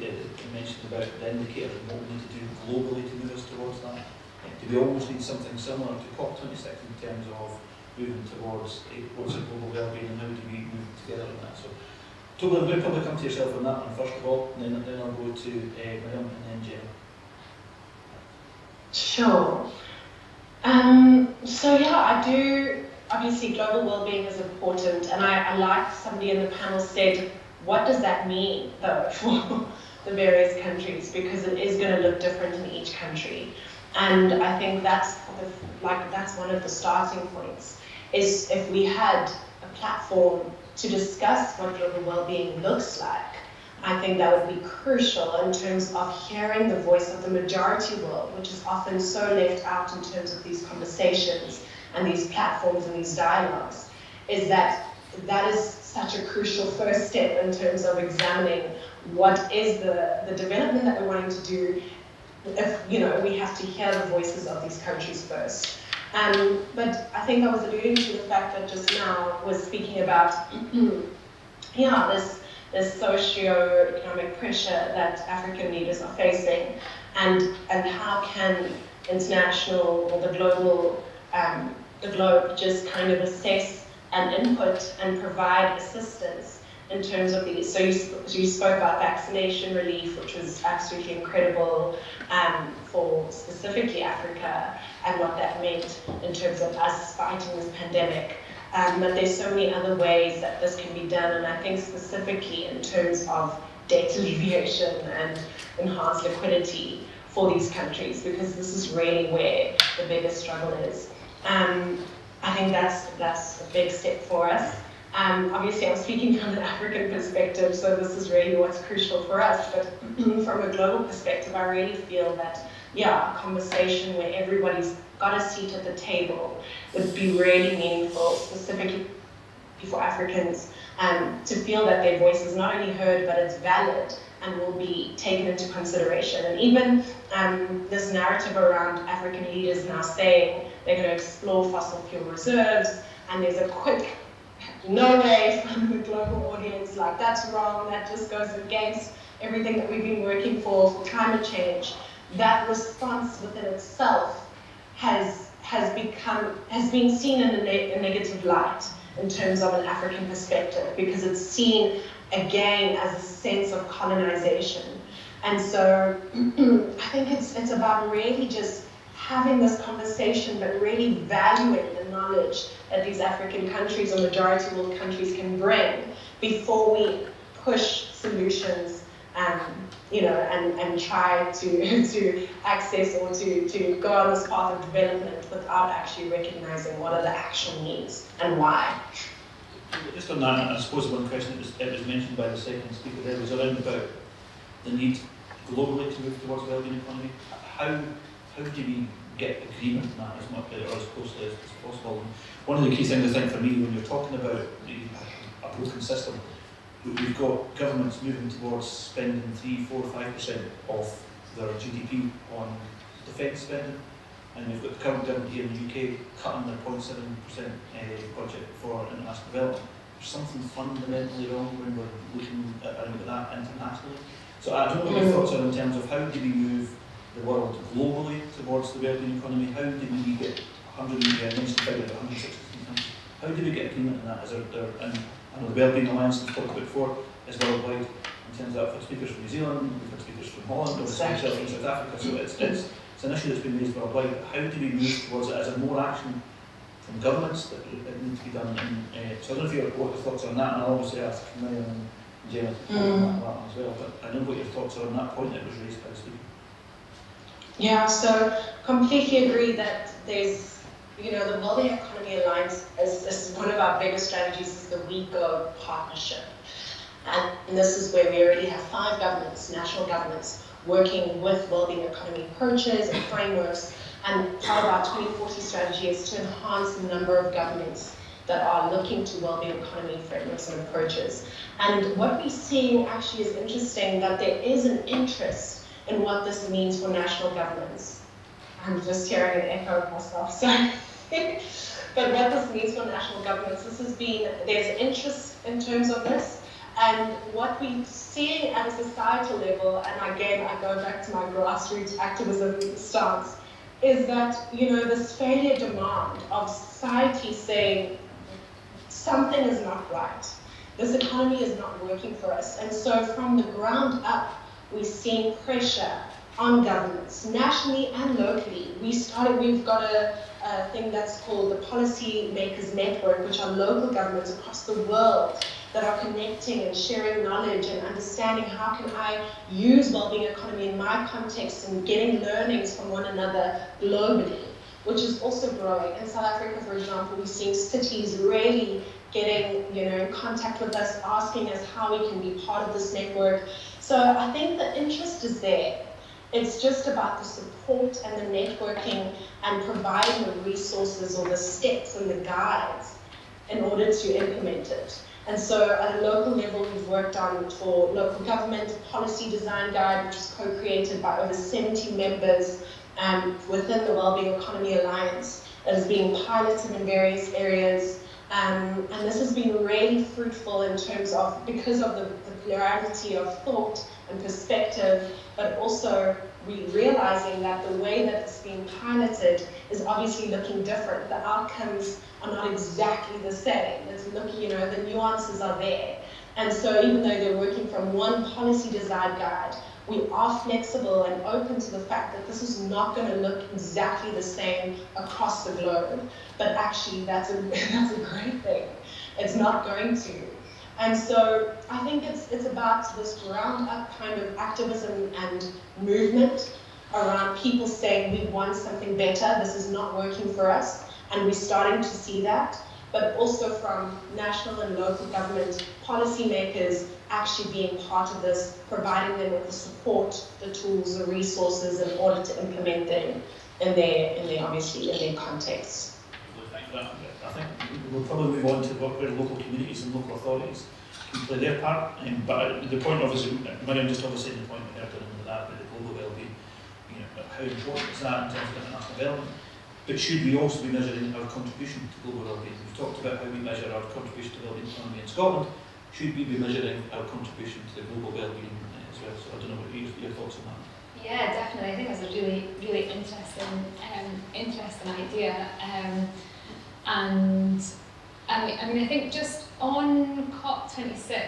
mentioned about the indicator and what we need to do globally to move us towards that. Do we almost need something similar to COP26 in terms of moving towards what's a global well-being and how do we move together on that? So, Toby, I'm going to probably come to yourself on that one first of all, and then, then I'll go to uh, Miriam and then Jen. Sure. Um, So yeah, I do. Obviously, global well-being is important, and I, I like somebody in the panel said, what does that mean though for the various countries? Because it is going to look different in each country, and I think that's the, like that's one of the starting points. Is if we had a platform to discuss what global well-being looks like, I think that would be crucial in terms of hearing the voice of the majority world, which is often so left out in terms of these conversations and these platforms and these dialogues, is that that is such a crucial first step in terms of examining what is the, the development that we're wanting to do if, you know, we have to hear the voices of these countries first. Um, but I think I was alluding to the fact that just now was speaking about, yeah, this, this socio-economic pressure that African leaders are facing and, and how can international or the global, um, the globe just kind of assess and input and provide assistance in terms of these. So you, so you spoke about vaccination relief, which was absolutely incredible um, for specifically Africa and what that meant in terms of us fighting this pandemic. Um, but there's so many other ways that this can be done, and I think specifically in terms of debt alleviation and enhanced liquidity for these countries, because this is really where the biggest struggle is. Um, I think that's that's a big step for us. Um, obviously, I'm speaking from an African perspective, so this is really what's crucial for us. But from a global perspective, I really feel that, yeah, a conversation where everybody's got a seat at the table would be really meaningful, specifically for Africans, um, to feel that their voice is not only heard, but it's valid and will be taken into consideration. And even um, this narrative around African leaders now saying they're going to explore fossil fuel reserves, and there's a quick no way from the global audience, like that's wrong, that just goes against everything that we've been working for for climate change. That response within itself has has become has been seen in a, ne a negative light in terms of an African perspective because it's seen again as a sense of colonization. And so I think it's it's about really just having this conversation, but really valuing the knowledge that these African countries or majority world countries can bring before we push solutions um, you know, and, and try to, to access or to, to go on this path of development without actually recognizing what are the actual needs and why. Just on that, I suppose one question that was, that was mentioned by the second speaker there was around about the need globally to move towards a well-being economy. How, how do we get agreement on that as much uh, or as closely as, as possible? And one of the key things I think for me when you're talking about the, a broken system, we've got governments moving towards spending 3, 4, 5% of their GDP on defence spending. And we've got the current government here in the UK cutting their 0.7% uh, budget for international development. There's something fundamentally wrong when we're looking at, at that internationally. So I don't know what your thoughts are in terms of how do we move the world globally towards the well-being economy? How do we get 100, uh, mentioned figure 160 countries? How do we get agreement on that? Is there, there and I know the Wellbeing Alliance we've talked about before is worldwide in terms of for speakers from New Zealand, we've got speakers from Holland, or exactly. from South Africa. So it's, it's, it's an issue that's been raised worldwide. How do we move towards it? Is there more action from governments that, that need to be done? And, uh, so I don't know if you what your thoughts on that, and I'll obviously ask Miriam and Gemma to comment mm. on that as well. But I know what your thoughts are on that point that was raised by the speaker. Yeah, so completely agree that there's you know, the Wellbeing Economy Alliance is, is one of our biggest strategies is the WEGo partnership. And, this is where we already have five governments, national governments, working with well-being economy approaches and frameworks. And part of our 2040 strategy is to enhance the number of governments that are looking to well-being economy frameworks and approaches. And what we're seeing actually is interesting that there is an interest in what this means for national governments. I'm just hearing an echo of myself, sorry. but what this means for national governments, this has been, there's interest in terms of this. And what we see at a societal level, and again, I go back to my grassroots activism stance, is that, you know, this failure demand of society saying something is not right. This economy is not working for us. And so from the ground up, we're seeing pressure on governments, nationally and locally. We started, we've got a, thing that's called the Policy Makers Network, which are local governments across the world that are connecting and sharing knowledge and understanding how can I use well-being economy in my context and getting learnings from one another globally, which is also growing. In South Africa, for example, we're seeing cities really getting you know in contact with us, asking us how we can be part of this network. So I think the interest is there. It's just about the support and the networking and providing the resources or the steps and the guides in order to implement it. And so at a local level, we've worked on for local government policy design guide, which is co-created by over 70 members um, within the Wellbeing Economy Alliance that is being piloted in various areas. Um, and this has been really fruitful in terms of, because of the, the plurality of thought and perspective, but also we realizing that the way that it's being piloted is obviously looking different. The outcomes are not exactly the same. It's looking, you know, the nuances are there. And so even though they're working from one policy design guide, we are flexible and open to the fact that this is not going to look exactly the same across the globe. But actually, that's a, that's a great thing. It's not going to. And so I think it's, it's about this ground up kind of activism and movement around people saying we want something better, this is not working for us, and we're starting to see that, but also from national and local government policymakers actually being part of this, providing them with the support, the tools, the resources in order to implement them in their, in their obviously in their context. I think we'll probably move on to work with local communities and local authorities can play their part. Um, but the point obviously, Miriam just obviously the point we heard in that, with the global well-being, you know, how important is that in terms of international development? But should we also be measuring our contribution to global well-being? We've talked about how we measure our contribution to well-being economy in Scotland. Should we be measuring our contribution to the global well-being as well? So I don't know what your, your thoughts on that. Yeah, definitely. I think that's a really, really interesting, um, interesting idea. Um, and I mean, I mean, I think just on COP26,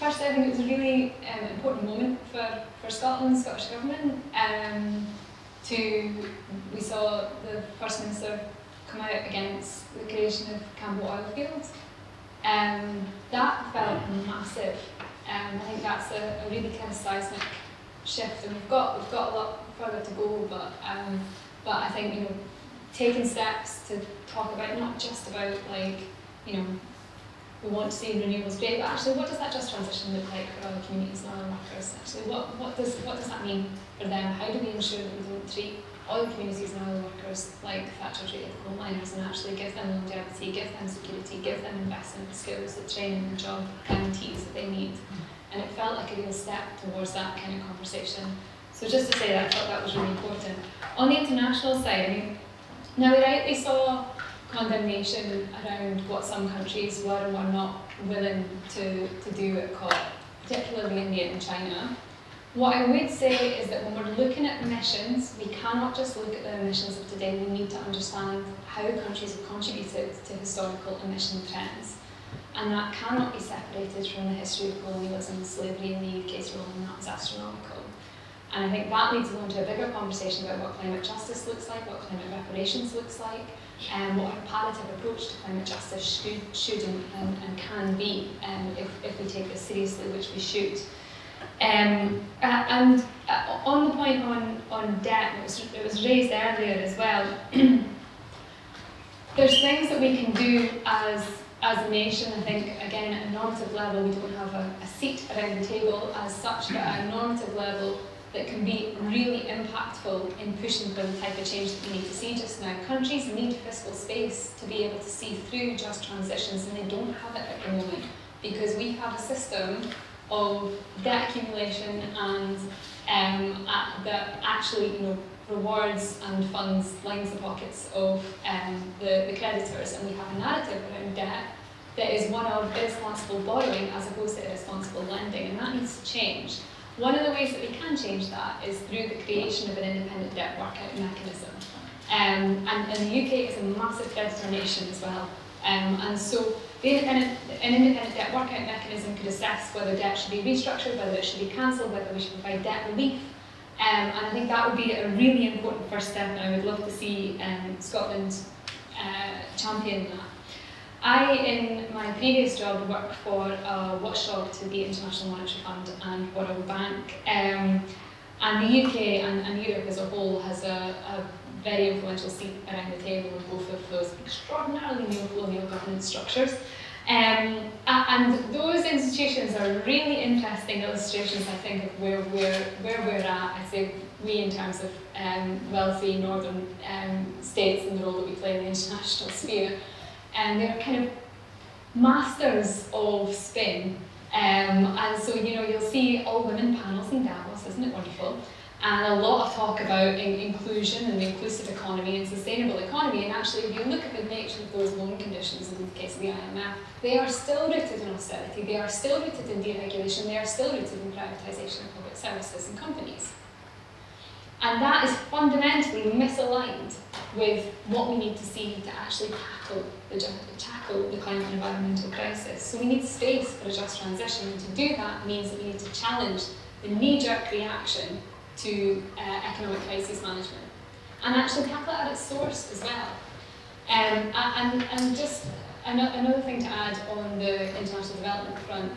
first I think it was a really um, important moment for, for Scotland, Scottish Government. Um, to, we saw the First Minister come out against the creation of Cambo oil fields. Um, that felt massive. Um, I think that's a, a really kind of seismic shift, and we've got we've got a lot further to go. But um, but I think you know taking steps to talk about not just about like you know we want to see renewables great, but actually what does that just transition look like for other communities and other workers? Actually, what, what does what does that mean for them? How do we ensure that we don't treat all the communities and other workers like Thatcher treated the coal miners and actually give them longevity, give them security, give them investment skills, the training and job guarantees that they need. And it felt like a real step towards that kind of conversation. So just to say that, I thought that was really important. On the international side, I mean, now we rightly saw condemnation around what some countries were and were not willing to, to do at COP, particularly India and China. What I would say is that when we're looking at emissions, we cannot just look at the emissions of today, we need to understand how countries have contributed to historical emission trends. And that cannot be separated from the history of colonialism, slavery in the UK's role, and that's astronomical. And I think that leads on to a bigger conversation about what climate justice looks like, what climate reparations looks like, and what a palliative approach to climate justice should, should and, and, and can be um, if, if we take this seriously, which we should. Um, uh, and uh, on the point on, on debt, it was, it was raised earlier as well, there's things that we can do as, as a nation, I think, again, at a normative level, we don't have a, a seat around the table as such, but at a normative level, that can be really impactful in pushing for the type of change that we need to see just now. Countries need fiscal space to be able to see through just transitions and they don't have it at the moment because we have a system of debt accumulation and um, that actually you know, rewards and funds lines the pockets of um, the, the creditors and we have a narrative around debt that is one of irresponsible borrowing as opposed to irresponsible lending and that needs to change. One of the ways that we can change that is through the creation of an independent debt workout mechanism. Um, and, and the UK is a massive creditor nation as well. Um, and so independent, an independent debt workout mechanism could assess whether debt should be restructured, whether it should be cancelled, whether we should provide debt relief. Um, and I think that would be a really important first step, and I would love to see um, Scotland uh, champion that. I, in my previous job, worked for a watchdog to the International Monetary Fund and World Bank. Um, and the UK and, and Europe as a whole has a, a very influential seat around the table in both of those extraordinarily neo-colonial governance structures. Um, and those institutions are really interesting illustrations, I think, of where we're, where we're at. I say we in terms of um, wealthy northern um, states and the role that we play in the international sphere. And they're kind of masters of spin. Um, and so, you know, you'll see all women panels in Davos, isn't it wonderful? and a lot of talk about in inclusion and the inclusive economy and sustainable economy. And actually, if you look at the nature of those loan conditions in the case of the IMF, they are still rooted in austerity, they are still rooted in deregulation, they are still rooted in privatisation of public services and companies. And that is fundamentally misaligned with what we need to see to actually tackle the, tackle the climate and environmental crisis. So we need space for a just transition, and to do that means that we need to challenge the knee-jerk reaction to uh, economic crisis management and actually tackle it at its source as well. Um, and, and just another thing to add on the international development front,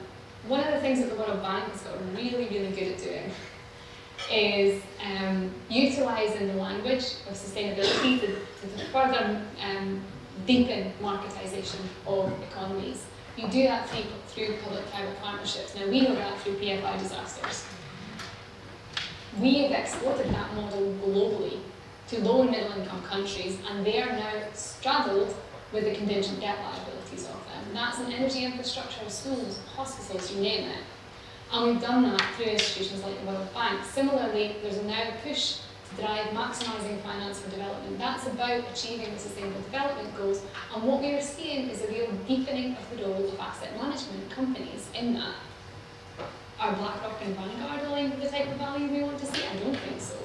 one of the things that the World Bank has got really, really good at doing is um, utilising the language of sustainability to, to further um, deepen marketisation of economies. You do that through, through public-private partnerships. Now, we know that through PFI disasters. We have exported that model globally to low and middle income countries, and they are now straddled with the contingent debt liabilities of them. That's in energy infrastructure, schools, hospitals, you name it. And we've done that through institutions like the World Bank. Similarly, there's now a push drive maximising finance for development. That's about achieving the sustainable development goals. And what we are seeing is a real deepening of the role of asset management companies in that. Are BlackRock and Vanguard aligned with the type of value we want to see? I don't think so.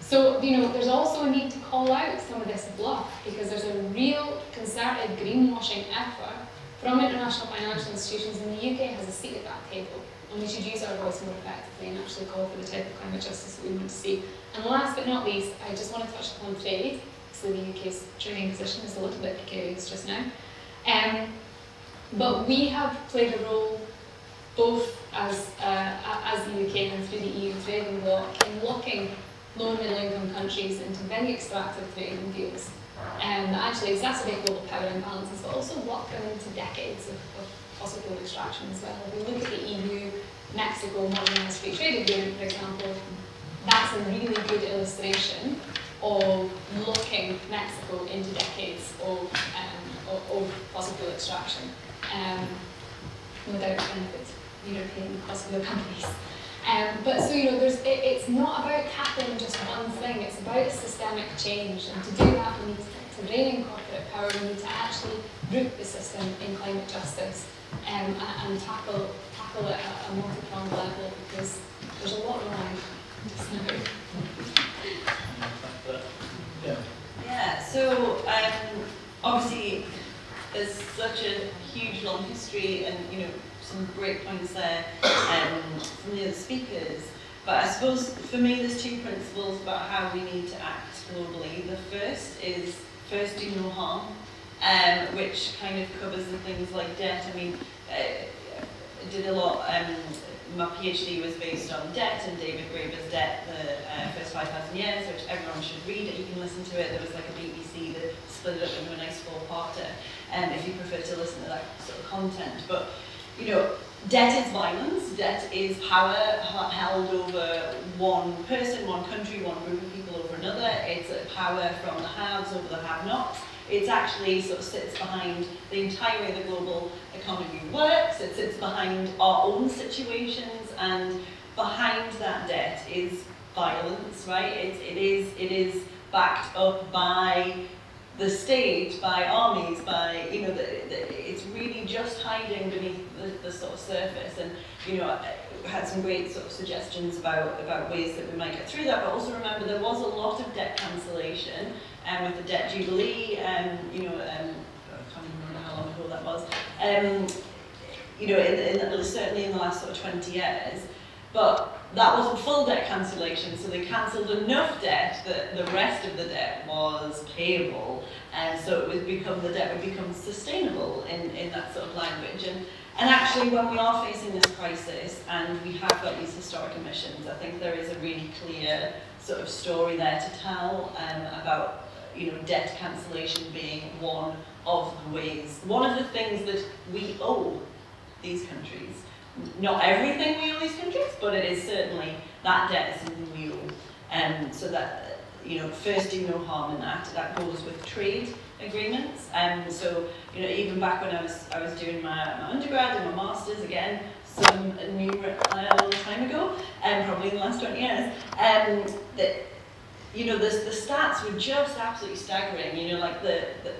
So, you know, there's also a need to call out some of this bluff because there's a real concerted greenwashing effort from international financial institutions and the UK has a seat at that table. And we should use our voice more effectively and actually call for the type of climate justice that we want to see. And last but not least, I just want to touch upon trade. So the UK's trading position is a little bit precarious just now. Um, but we have played a role both as, uh, as the UK and through the EU trading bloc in locking low and middle income countries into very extractive trading deals um, that actually exacerbate global power imbalances but also lock them into decades of, of fossil fuel extraction as well. If we look at the EU, Mexico modernised free trade agreement, for example, that's a really good illustration of locking Mexico into decades of, um, of, of fossil fuel extraction um, without benefit. European fossil fuel companies. Um, but so, you know, there's, it, it's not about tackling just one thing, it's about a systemic change. And to do that, we need to, to rein in corporate power, we need to actually root the system in climate justice um, and, and tackle, tackle it at a multi-pronged level because there's a lot wrong. Yeah. So um, obviously there's such a huge long history and, you know, some great points there um, from the other speakers. But I suppose for me there's two principles about how we need to act globally. The first is first do no harm, um, which kind of covers the things like debt. I mean, uh, I did a lot, um, my PhD was based on debt and David Graeber's Debt, the uh, first 5,000 years, which everyone should read it. You can listen to it. There was like a BBC that split it up into a nice four-parter, um, if you prefer to listen to that sort of content. But you know, debt is violence, debt is power held over one person, one country, one group of people over another. It's power from the haves over the have-nots. It actually sort of sits behind the entire way the global economy works. It sits behind our own situations, and behind that debt is violence, right? It, it is it is backed up by the state, by armies, by, you know, the, the, it's really just hiding beneath the, the sort of surface. And, you know, I had some great sort of suggestions about, about ways that we might get through that. But also remember, there was a lot of debt cancellation um, with the debt jubilee, um, you know, um, I can't remember how long ago that was. Um, you know, in, in, certainly in the last sort of 20 years. But that wasn't full debt cancellation, so they cancelled enough debt that the rest of the debt was payable, and so it would become the debt would become sustainable in, in that sort of language. And and actually, when we are facing this crisis and we have got these historic emissions, I think there is a really clear sort of story there to tell um, about you know debt cancellation being one of the ways, one of the things that we owe these countries. Not everything we owe these countries, but it is certainly that debt is something we owe. Um, so that, you know, first do no harm in that. That goes with trade agreements. Um, so, you know, even back when I was I was doing my, my undergrad and my masters again, some new uh, a long time ago, and um, probably in the last 20 years, um, that you know the the stats were just absolutely staggering. You know, like the, the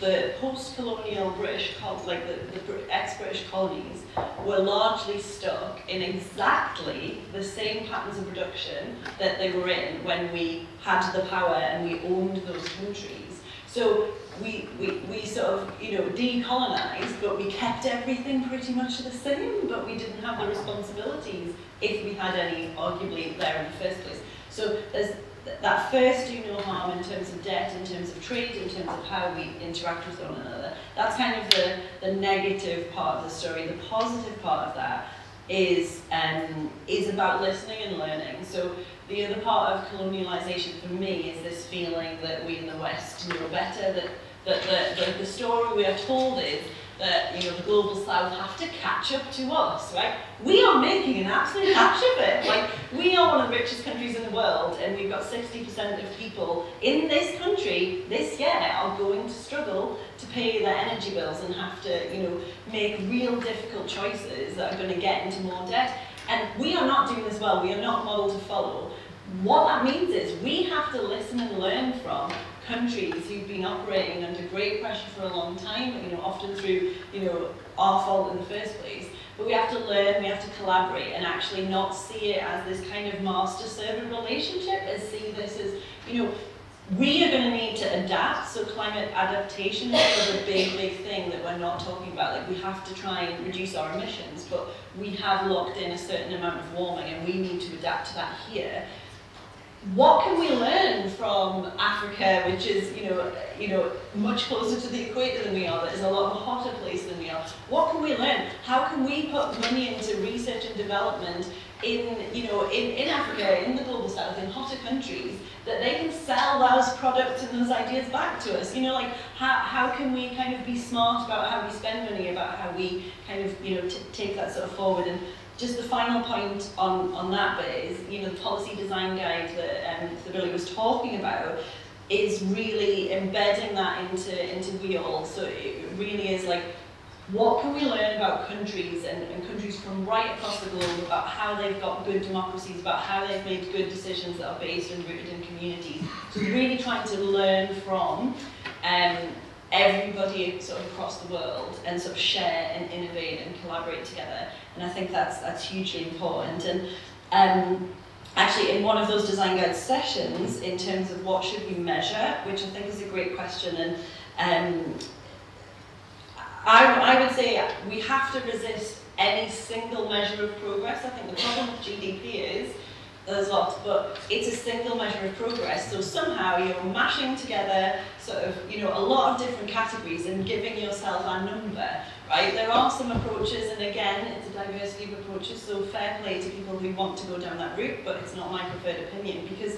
the post-colonial British, like the, the ex-British colonies, were largely stuck in exactly the same patterns of production that they were in when we had the power and we owned those countries. So we, we, we sort of, you know, decolonized, but we kept everything pretty much the same, but we didn't have the responsibilities if we had any, arguably, there in the first place. So there's that first do no harm in terms of debt, in terms of trade, in terms of how we interact with one another. That's kind of the, the negative part of the story. The positive part of that is, um, is about listening and learning. So the other part of colonialization for me is this feeling that we in the West know better, that, that the, the, the story we are told is that you know the global south have to catch up to us, right? We are making an absolute hash of it. Like we are one of the richest countries in the world, and we've got 60% of people in this country this year are going to struggle to pay their energy bills and have to, you know, make real difficult choices that are going to get into more debt. And we are not doing this well. We are not model to follow. What that means is we have to listen and learn from countries who've been operating under great pressure for a long time, you know, often through, you know, our fault in the first place. But we have to learn, we have to collaborate and actually not see it as this kind of master-servant relationship, and see this as, you know, we are going to need to adapt, so climate adaptation is a big, big thing that we're not talking about. Like we have to try and reduce our emissions, but we have locked in a certain amount of warming and we need to adapt to that here what can we learn from Africa, which is, you know, you know, much closer to the equator than we are, that is a lot of a hotter place than we are? What can we learn? How can we put money into research and development in, you know, in, in Africa, in the global south, in hotter countries, that they can sell those products and those ideas back to us? You know, like, how, how can we kind of be smart about how we spend money, about how we kind of, you know, take that sort of forward? And just the final point on, on that bit is, you know, the policy design guide that um, Thobile was talking about is really embedding that into, into WEAll. So it really is like, what can we learn about countries and, and countries from right across the globe about how they've got good democracies, about how they've made good decisions that are based and rooted in communities. So really trying to learn from um, everybody sort of across the world and sort of share and innovate and collaborate together. And I think that's that's hugely important. And um, actually, in one of those design guide sessions, in terms of what should we measure, which I think is a great question, and um, I, I would say we have to resist any single measure of progress. I think the problem with GDP is there's lots, but it's a single measure of progress. So somehow you're mashing together sort of, you know, a lot of different categories and giving yourself a number, right? There are some approaches, and again, it's a diversity of approaches, so fair play to people who want to go down that route, but it's not my preferred opinion, because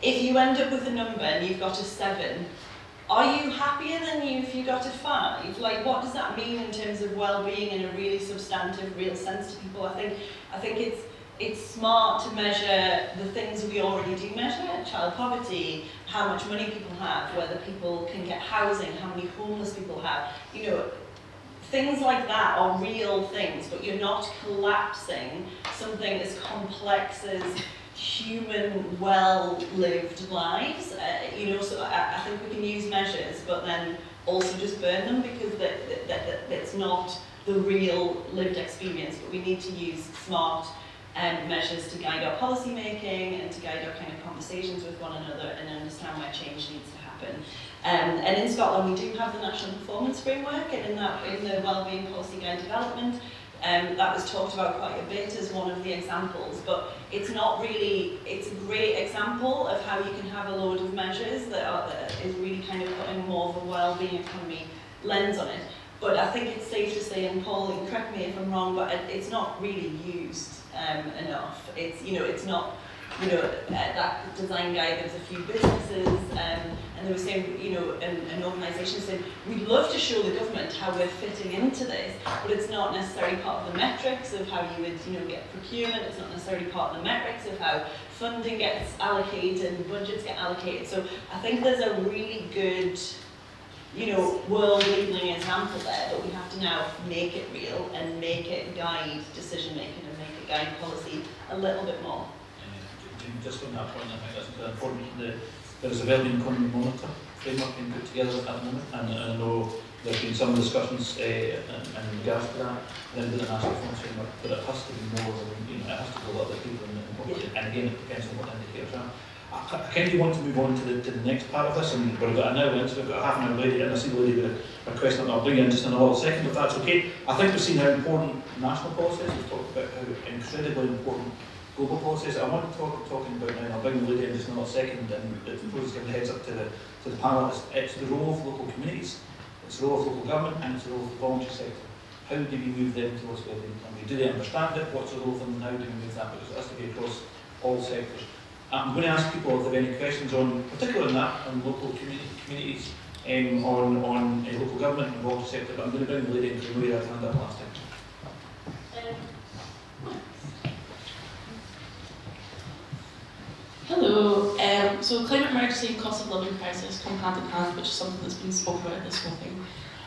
if you end up with a number and you've got a seven, are you happier than you if you got a five? Like, what does that mean in terms of well-being in a really substantive, real sense to people? I think, I think it's, it's smart to measure the things we already do measure, child poverty, how much money people have, whether people can get housing, how many homeless people have. You know, things like that are real things, but you're not collapsing something as complex as human, well-lived lives. Uh, you know, so I, I think we can use measures, but then also just burn them because that, that, that, that's not the real lived experience, but we need to use smart um, measures to guide our policy making and to guide our kind of conversations with one another and understand where change needs to happen. Um, and in Scotland we do have the National Performance Framework and in that in the Wellbeing Policy Guide Development Um, that was talked about quite a bit as one of the examples, but it's not really, it's a great example of how you can have a load of measures that, are, that is really kind of putting more of a well-being economy lens on it. But I think it's safe to say, and Paul, correct me if I'm wrong, but it, it's not really used um, enough. It's, you know, it's not, you know, uh, that design guide, there's a few businesses, um, and they were saying, you know, an, an organisation said, we'd love to show the government how we're fitting into this, but it's not necessarily part of the metrics of how you would, you know, get procurement, it's not necessarily part of the metrics of how funding gets allocated and budgets get allocated. So I think there's a really good, you know, world leading example there, but we have to now make it real and make it guide decision making and make guide policy a little bit more. Just on that point, I think that's important. The, there is a well-being economy monitor framework being put together at the moment, and, I know there have been some discussions uh, in, regards to that, then with the national funds framework, but it has to be more, you know, it has to go lot of people, and, and, and again, it depends on what indicators are. I kind of want to move on to the, to the next part of this, and we've got an hour into so we've got half an hour lady and I see the lady with a, a question that I'll bring in just in a little second, if that's okay. I think we've seen how important national policy is, we've talked about how incredibly important global policies. I want to talk talking about now, and I'll bring the lady in just in a little second, and before just give the heads up to the, to the panelists, it's the role of local communities, it's the role of local government, and it's the role of the voluntary sector. How do we move them towards wellbeing? And we do they understand it? What's the role of them? And how do we move that? Because it has to be across all sectors. I'm going to ask people if they have any questions on, particularly on that, on local community, communities, um, on, on uh, local government and voluntary sector, but I'm going to bring the lady in because we had hand up last time. Hello. Um, so climate emergency and cost of living crisis come hand in hand, which is something that's been spoken about this whole thing.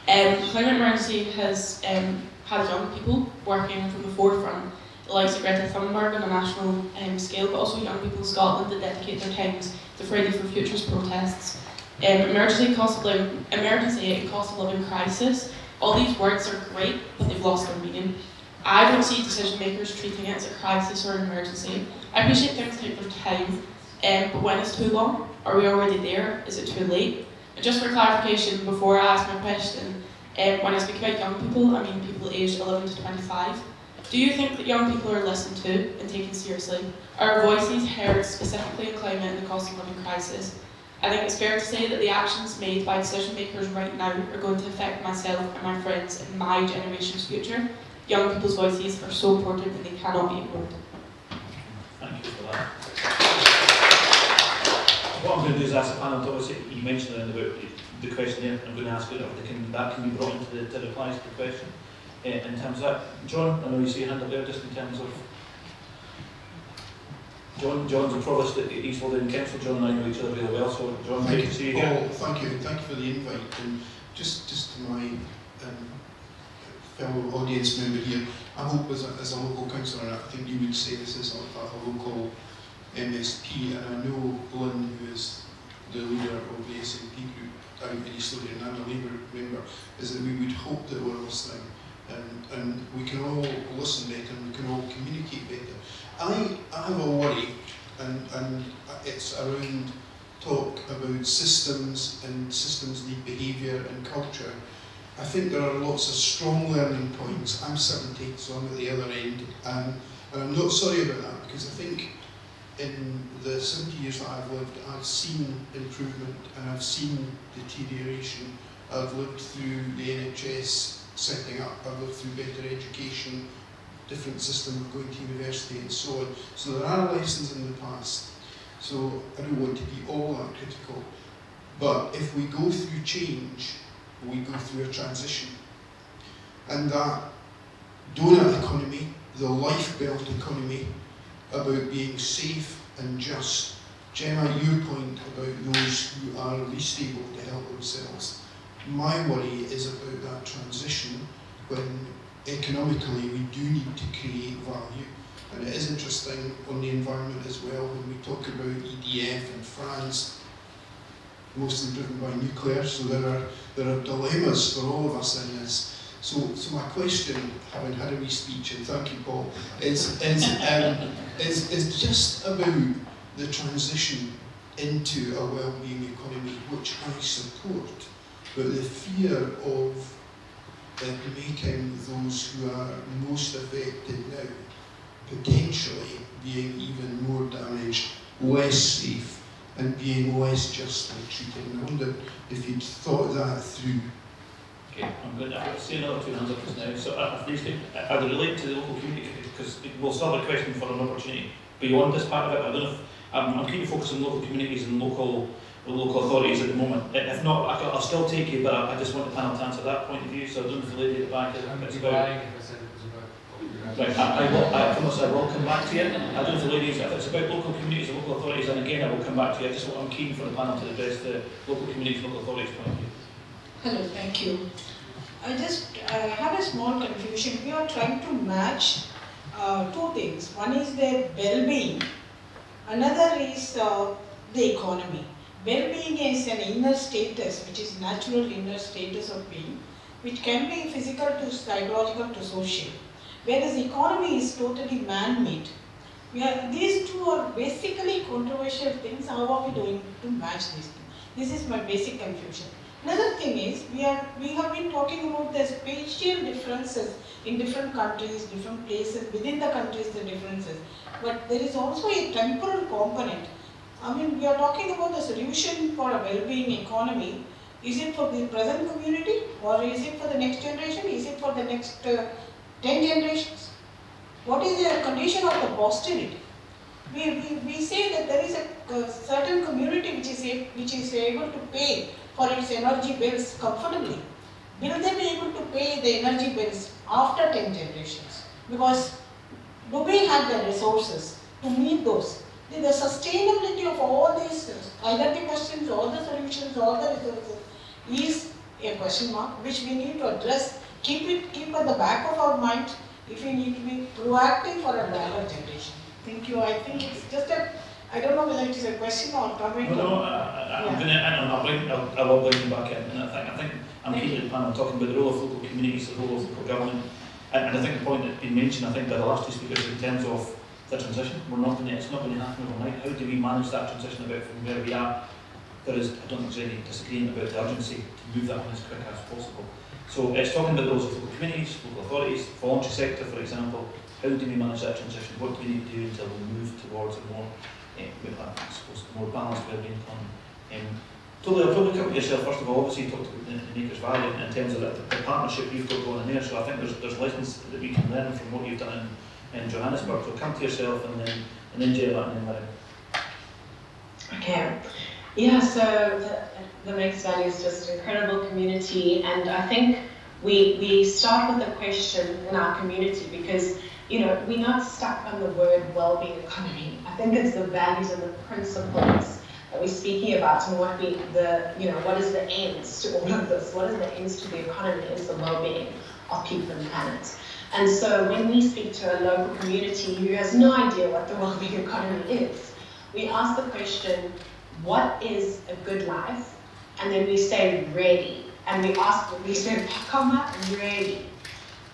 Um, climate emergency has um, had young people working from the forefront, the likes of Greta Thunberg on a national um, scale, but also young people in Scotland that dedicate their times to Friday for Futures protests. Um, emergency, cost of living, emergency and cost of living crisis, all these words are great, but they've lost their meaning. I don't see decision makers treating it as a crisis or an emergency. I appreciate things take their time, um, but when it's too long, are we already there? Is it too late? And just for clarification, before I ask my question, um, when I speak about young people, I mean people aged 11 to 25. Do you think that young people are listened to and taken seriously? Are voices heard specifically on climate and the cost of living crisis? I think it's fair to say that the actions made by decision makers right now are going to affect myself and my friends and my generation's future. Young people's voices are so important that they cannot be ignored. Thank you for that. What I'm going to do is ask the panel to obviously, you mentioned about the question there, I'm going to ask it if that can be brought into the, to the replies to the question. Uh, in terms of that, John, I know you see your hand up there just in terms of John, John's a provost at East Lothian Council. John and I know each other really well, so John, thank great to see you here. Paul, thank you, thank you for the invite. And just, just to my um, fellow audience member here, I hope as a, as a local councillor, I think you would say this is a, a local MSP, and I know Lynn, who is the leader of the SNP group down in East Lothian and a Labour member, is that we would hope that we're listening and, and we can all listen better and we can all communicate better. I, I have a worry, and, and it's around talk about systems and systems need behaviour and culture. I think there are lots of strong learning points. I'm 70, so I'm at the other end, um, and I'm not sorry about that because I think in the 70 years that I've lived, I've seen improvement and I've seen deterioration. I've lived through the NHS setting up, I've through better education, different system of going to university and so on. So there are lessons in the past. So I don't want to be all that critical. But if we go through change, we go through a transition. And that doughnut economy, the lifebelt economy, about being safe and just. Gemma, your point about those who are least able to help themselves. My worry is about that transition when economically we do need to create value. And it is interesting on the environment as well when we talk about EDF in France, mostly driven by nuclear, so there are, there are dilemmas for all of us in this. So, so my question, having had a wee speech, and thank you Paul, is, is, um, is, is just about the transition into a well-being economy, which I support, but the fear of making those who are most affected now potentially being even more damaged, less safe, and being less justly treated. I wonder if you'd thought that through. Okay, I'm going to, I've say another two hands up just now. So these, uh, are they related to the local community? Because we'll still have a question for an opportunity beyond this part of it. I don't know if, I'm, I'm keen to focus on local communities and local the local authorities at the moment. If not, I can, I'll still take you, but I, I just want the panel to answer that point of view. So I don't know if the lady at the back is it's about. Right, I, I, will, I promise I will come back to you. I don't know if the ladies, if it's about local communities and local authorities, and again I will come back to you. I just I'm keen for the panel to address the local communities, local authorities point of view. Hello, thank you. I just uh, have a small confusion. We are trying to match uh, two things. One is their well-being, another is uh, the economy. Well-being is an inner status, which is natural inner status of being, which can be physical to psychological to social. Whereas economy is totally man-made. these two are basically controversial things. How are we doing to match these things? This is my basic confusion. Another thing is, we, are, we have been talking about the spatial differences in different countries, different places, within the countries the differences. But there is also a temporal component I mean, we are talking about the solution for a well-being economy. Is it for the present community or is it for the next generation? Is it for the next uh, 10 generations? What is the condition of the posterity? We, we, we say that there is a, a certain community which is, a, which is able to pay for its energy bills comfortably. Will they be able to pay the energy bills after 10 generations? Because do we have the resources to meet those? The, the sustainability of all these identity questions, all the solutions, all the resources is a question mark which we need to address, keep it keep at the back of our mind if we need to be proactive for a longer generation. Thank you. I think it's just a I don't know whether it is a question or comment. No, no, I, am going to, bring, I'll, I will bring back in. And I think, I think I'm to the panel talking about the role of local communities, the role of local government, and, and I think the point that's been mentioned, I think by the last two speakers in terms of the transition. We're not going to, it's not going to happen overnight. How do we manage that transition about from where we are? There is, I don't think there's any disagreement about the urgency to move that on as quick as possible. So it's talking about those local communities, local authorities, voluntary sector, for example. How do we manage that transition? What do we need to do until we move towards a more, eh, I suppose, more balanced well-being economy? Um, Thobile, I'll probably come to yourself first of all. Obviously, you talked about the, the Makers Valley in, terms of the, the partnership you've got going on there. So I think there's there's lessons that we can learn from what you've done in in Johannesburg. So come to yourself and then and then Jayla and then Miriam. Okay. Yeah, so the, the Makers Valley is just an incredible community and I think we, we start with a question in our community because you know, we're not stuck on the word well-being economy. I think it's the values and the principles that we're speaking about and what we, the, you know, what is the ends to all of this? What is the ends to the economy is the well-being of people and planet. And so when we speak to a local community who has no idea what the well-being economy is, we ask the question, what is a good life? And then we say ready. And we ask, we say, comma, ready.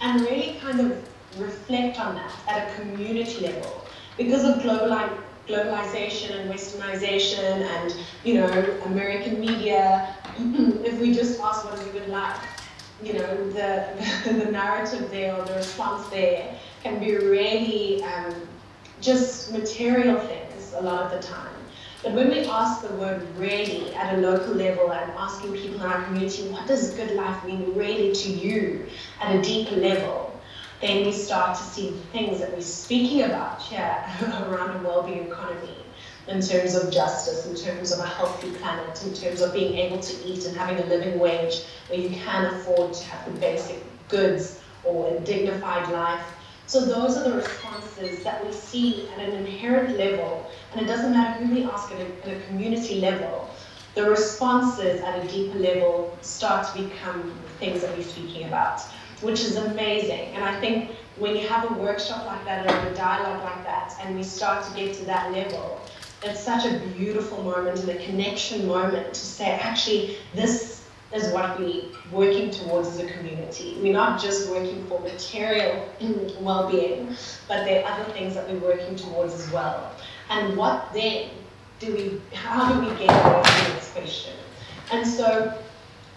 And really kind of reflect on that at a community level. Because of globali globalization and westernization and, you know, American media, if we just ask what is a good life, you know, the, the, narrative there or the response there can be really um, just material things a lot of the time. But when we ask the word really at a local level and asking people in our community, what does good life mean really to you at a deeper level, then we start to see the things that we're speaking about here around a well-being economy in terms of justice, in terms of a healthy planet, in terms of being able to eat and having a living wage where you can afford to have the basic goods or a dignified life. So those are the responses that we see at an inherent level, and it doesn't matter who we ask at a, at a community level, the responses at a deeper level start to become things that we're speaking about, which is amazing. And I think when you have a workshop like that or a dialogue like that, and we start to get to that level, it's such a beautiful moment and a connection moment to say, actually, this is what we're working towards as a community. We're not just working for material well-being, but there are other things that we're working towards as well. And what then do we, how do we get to this question? And so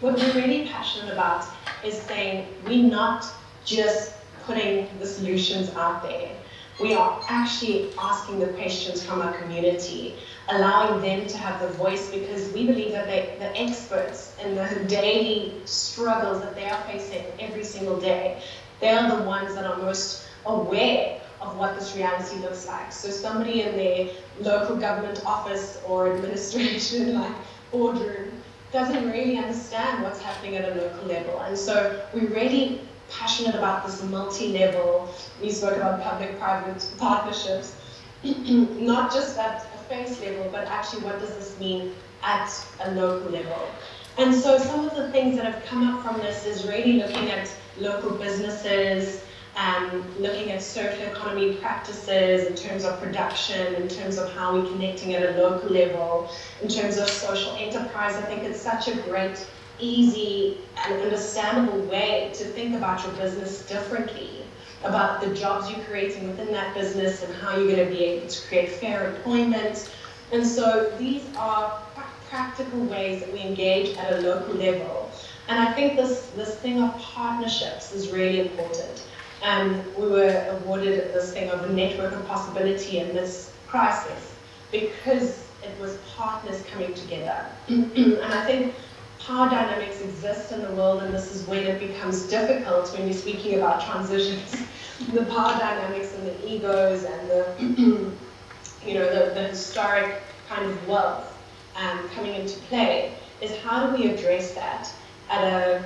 what we're really passionate about is saying we're not just putting the solutions out there. We are actually asking the questions from our community, allowing them to have the voice because we believe that they, the experts in the daily struggles that they are facing every single day, they are the ones that are most aware of what this reality looks like. So somebody in their local government office or administration, like boardroom, doesn't really understand what's happening at a local level. And so we're really passionate about this multi-level, we spoke about public-private partnerships, not just at a face level, but actually what does this mean at a local level. And so some of the things that have come up from this is really looking at local businesses, um, looking at circular economy practices in terms of production, in terms of how we're connecting at a local level, in terms of social enterprise. I think it's such a great, easy, and understandable way to think about your business differently, about the jobs you're creating within that business and how you're going to be able to create fair employment. And so these are practical ways that we engage at a local level. And I think this, this thing of partnerships is really important. And we were awarded this thing of a network of possibility in this crisis because it was partners coming together. and I think power dynamics exist in the world, and this is when it becomes difficult when you're speaking about transitions. the power dynamics and the egos and the, you know, the, the historic kind of wealth um, coming into play is how do we address that at a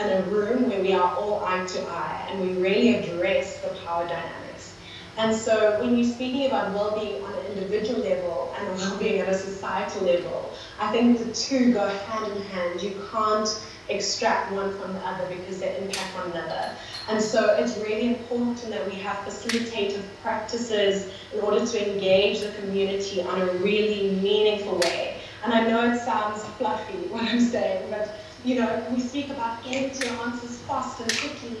in a room where we are all eye to eye and we really address the power dynamics. And so when you're speaking about well-being on an individual level and well-being at a societal level, I think the two go hand in hand. You can't extract one from the other because they impact one another. And so it's really important that we have facilitative practices in order to engage the community on a really meaningful way. And I know it sounds fluffy what I'm saying, but you know, we speak about getting to answers fast and quickly,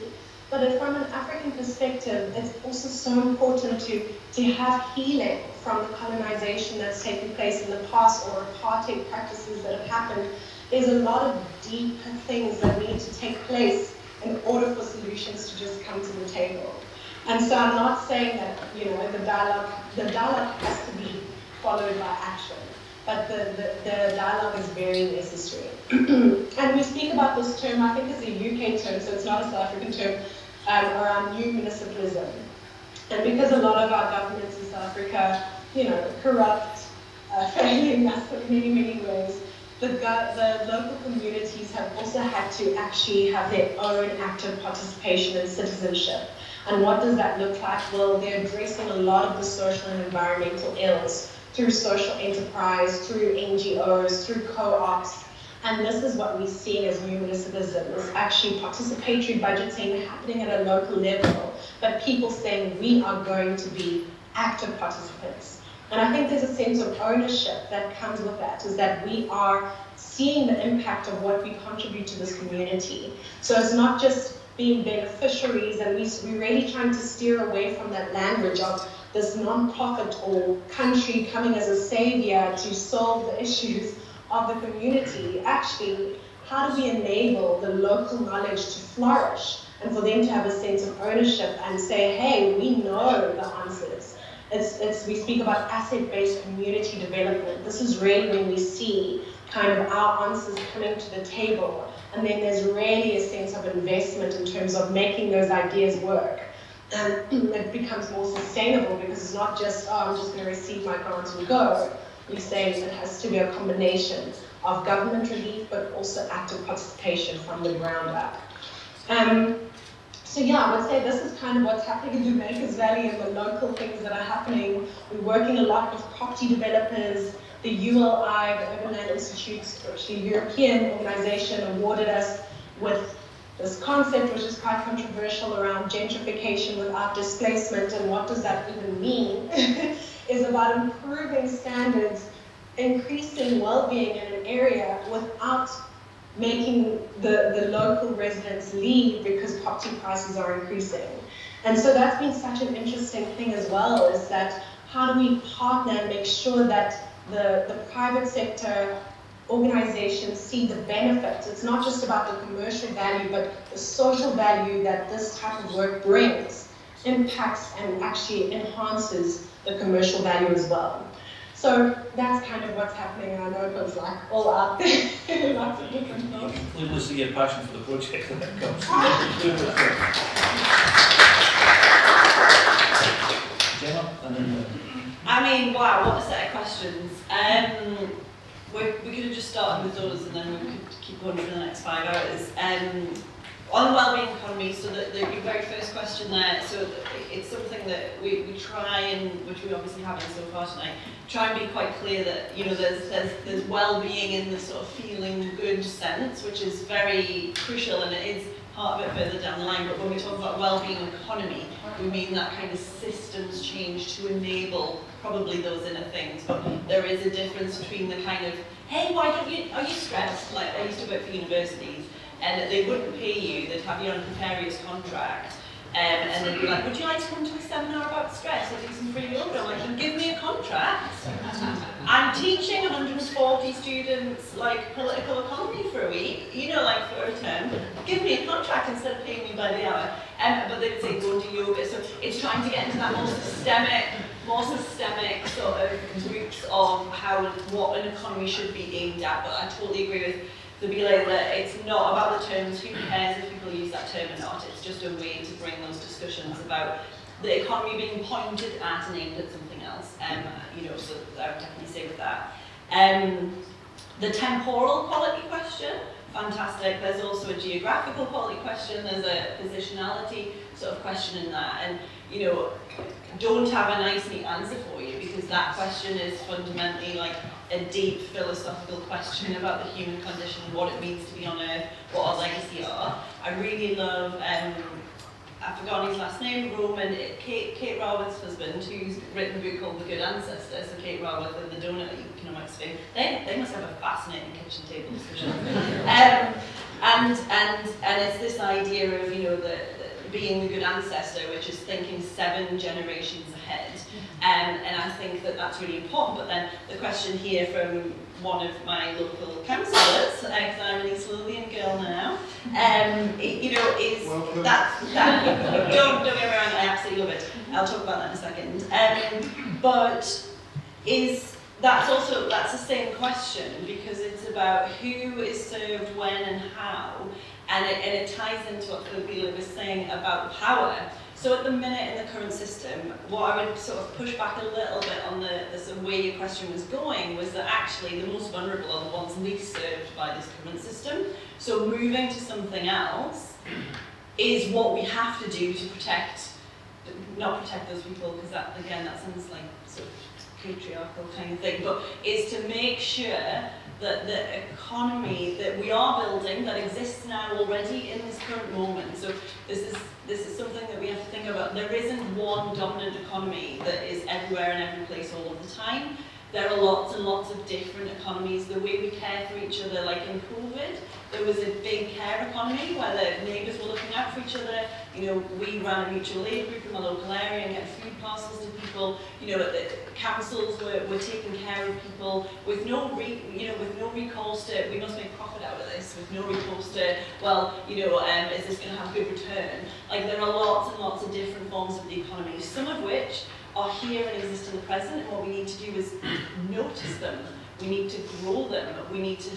but from an African perspective, it's also so important to, to have healing from the colonization that's taken place in the past or apartheid practices that have happened. There's a lot of deeper things that need to take place in order for solutions to just come to the table. And so I'm not saying that, you know, the dialogue, the dialogue has to be followed by action but the, the, the dialogue is very necessary. and we speak about this term, I think it's a UK term, so it's not a South African term, um, around new municipalism. And because a lot of our governments in South Africa, you know, corrupt, uh, failing us in many, many ways, the, the local communities have also had to actually have their own active participation and citizenship. And what does that look like? Well, they're addressing a lot of the social and environmental ills through social enterprise, through NGOs, through co-ops. And this is what we see as new municipalism, is actually participatory budgeting happening at a local level, but people saying we are going to be active participants. And I think there's a sense of ownership that comes with that, is that we are seeing the impact of what we contribute to this community. So it's not just being beneficiaries, and we, we're really trying to steer away from that language of this non-profit or country coming as a savior to solve the issues of the community. Actually, how do we enable the local knowledge to flourish and for them to have a sense of ownership and say, hey, we know the answers. It's, it's, we speak about asset-based community development. This is really when we see kind of our answers coming to the table. And then there's really a sense of investment in terms of making those ideas work and it becomes more sustainable because it's not just, oh, I'm just going to receive my grant and go. We say it has to be a combination of government relief, but also active participation from the ground up. Um, so yeah, I would say this is kind of what's happening in Jamaica's Valley and the local things that are happening. We're working a lot with property developers. The ULI, the Urban Land Institute, which a European organization, awarded us with this concept, which is quite controversial around gentrification without displacement and what does that even mean, is about improving standards, increasing well-being in an area without making the, the local residents leave because property prices are increasing. And so that's been such an interesting thing as well, is that how do we partner and make sure that the, the private sector organizations see the benefits. It's not just about the commercial value, but the social value that this type of work brings, impacts and actually enhances the commercial value as well. So that's kind of what's happening. I know it was like all out there, lots of different You thoughts. clearly see your passion for the project when it comes. Clearly. Gemma, and then I mean, wow, what a set of questions. Um, we, we could have just started with those and then we could keep going for the next five hours. Um, on wellbeing economy, so the, your very first question there, so it's something that we, we try and, which we obviously haven't so far tonight, try and be quite clear that, you know, there's, there's, there's well-being in the sort of feeling good sense, which is very crucial and it is part of it further down the line, but when we talk about well-being economy, we mean that kind of systems change to enable probably those inner things, but there is a difference between the kind of, hey, why don't you, are you stressed? Like, I used to work for universities, and that they wouldn't pay you, they'd have you on a precarious contract, um, and they'd be like, would you like to come to a seminar about stress or do some free yoga? I'm like, "Then give me a contract. I'm teaching 140 students like political economy for a week, you know, like for a term. Give me a contract instead of paying me by the hour. Um, but they would say go do yoga. So it's trying to get into that more systemic, more systemic sort of roots of how what an economy should be aimed at. But I totally agree with Thobile that it's not about the terms. Who cares if people use that term or not? It's just a way to bring those discussions about the economy being pointed at and aimed at something else. Um, you know, so I would definitely say with that. Um, the temporal quality question, fantastic. There's also a geographical quality question. There's a positionality sort of question in that. And, you know, don't have a nice neat answer for you because that question is fundamentally like a deep philosophical question about the human condition, what it means to be on Earth, what our legacy are. I really love, um, I've forgotten his last name, Roman, uh, Kate, Kate Raworth's husband, who's written a book called The Good Ancestor, so Kate Raworth and the Donut Economics fame. They, they must have a fascinating kitchen table discussion. um, and, and, and it's this idea of, you know, that being the good ancestor, which is thinking seven generations ahead. Um, and I think that that's really important. But then the question here from one of my local councillors, because I'm an East Lothian girl now, um, it- you know, is Welcome. that, that don't, don't get me wrong, I absolutely love it. I'll talk about that in a second. Um, but is that's also that's the same question because it's about who is served when and how, and it, and it ties into what Philip was saying about power. So at the minute in the current system, what I would sort of push back a little bit on the, the sort of way your question was going was that actually the most vulnerable are the ones least served by this current system. So moving to something else is what we have to do to protect, not protect those people, because that, again, that sounds like sort of patriarchal kind of thing, but is to make sure that the economy that we are building, that exists now already in this current moment, so this is, this is something that we have to think about. There isn't one dominant economy that is everywhere and every place all of the time. There are lots and lots of different economies. The way we care for each other, like in COVID, there was a big care economy where the neighbours were looking out for each other. You know, we ran a mutual aid group in the local area and get food parcels to people. You know, the councils were, were taking care of people with no re, you know, with no recourse to we must make profit out of this, with no recourse to well, you know, um, is this going to have good return? Like there are lots and lots of different forms of the economy, some of which are here and exist in the present, and what we need to do is notice them. We need to grow them. We need to,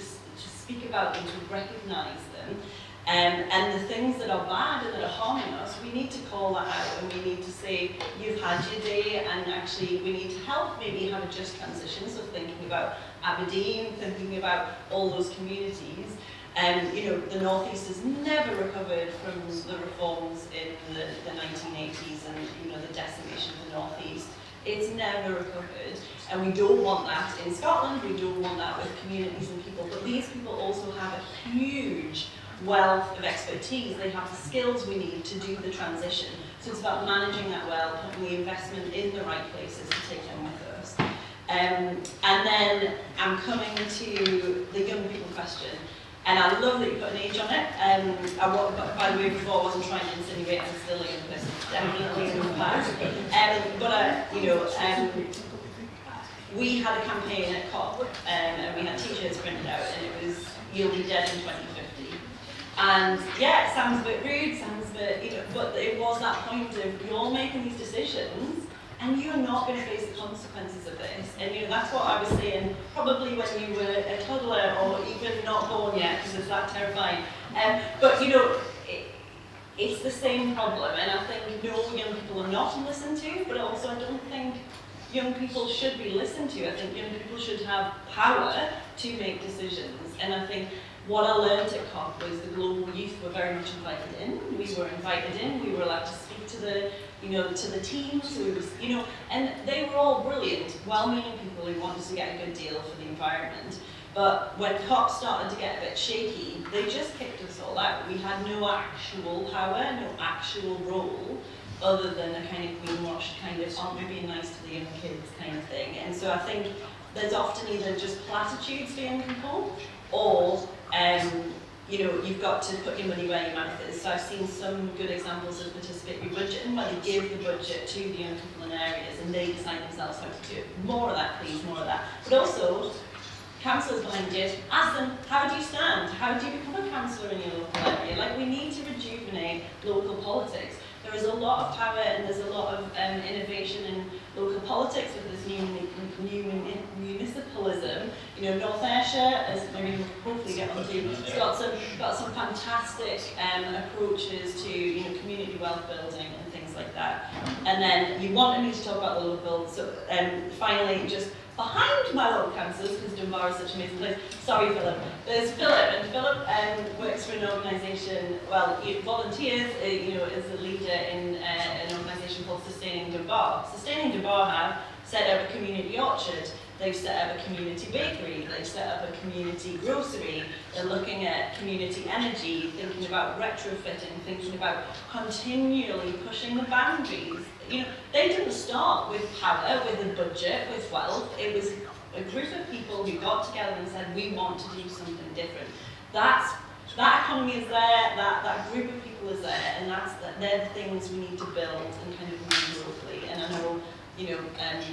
to speak about them, to recognise them. Um, and the things that are bad and that are harming us, we need to call that out and we need to say, you've had your day and actually we need to help maybe have a just transition. So thinking about Aberdeen, thinking about all those communities. Um, you know, the Northeast has never recovered from the reforms in the, the 1980s and, you know, the decimation of the Northeast. It's never recovered. And we don't want that in Scotland, we don't want that with communities and people. But these people also have a huge wealth of expertise. They have the skills we need to do the transition. So it's about managing that well, putting the investment in the right places to take them with us. Um, and then I'm coming to the young people question. And I love that you put an age on it. Um, I, by the way, before I wasn't trying to insinuate I'm still a young person, definitely in the past. Um, but, uh, you know, um, we had a campaign at COP, um, and we had t-shirts printed out, and it was, you'll be dead in 2050. And yeah, it sounds a bit rude, sounds a bit, you know, but it was that point of you're making these decisions, and you're not going to face the consequences of this. And you know, that's what I was saying, probably when you were a toddler or even not born yet, because it's that terrifying. Um, but you know, it, it's the same problem, and I think no young people are not listened to, but also I don't think young people should be listened to. I think young people should have power to make decisions, and I think what I learned at COP was the global youth were very much invited in. We were invited in. We were allowed to speak to the, you know, to the teams. We was, you know, and they were all brilliant, well-meaning people who wanted to get a good deal for the environment. But when COP started to get a bit shaky, they just kicked us all out. We had no actual power, no actual role, other than a kind of greenwash kind of, aren't we being nice to the young kids kind of thing. And so I think there's often either just platitudes for young people, or um, you know, you've got to put your money where your mouth is. So I've seen some good examples of participatory budgeting where they give the budget to the young people in areas and they decide themselves how to do it. More of that, please, more of that. But also, councillors behind you, ask them, how do you stand? How do you become a councillor in your local area? Like, we need to rejuvenate local politics. There is a lot of power and there's a lot of um, innovation in local politics with this new, new municipalism. You know, North Ayrshire, as maybe we'll hopefully get onto, it's got some got some fantastic um, approaches to you know community wealth building and things like that. And then you wanted me to talk about the local, so um, finally just behind my local councils, because Dunbar is such an amazing place. Sorry, Philip. There's Philip, and Philip um, works for an organisation, well, he volunteers, uh, you know, as a leader in uh, an organisation called Sustaining Dunbar. Sustaining Dunbar have set up a community orchard, they've set up a community bakery, they've set up a community grocery, they're looking at community energy, thinking about retrofitting, thinking about continually pushing the boundaries you know, they didn't start with power, with a budget, with wealth. It was a group of people who got together and said, we want to do something different. That's, that economy is there, that, that group of people is there, and that's the, they're the things we need to build and kind of move locally. And I know, you know, um,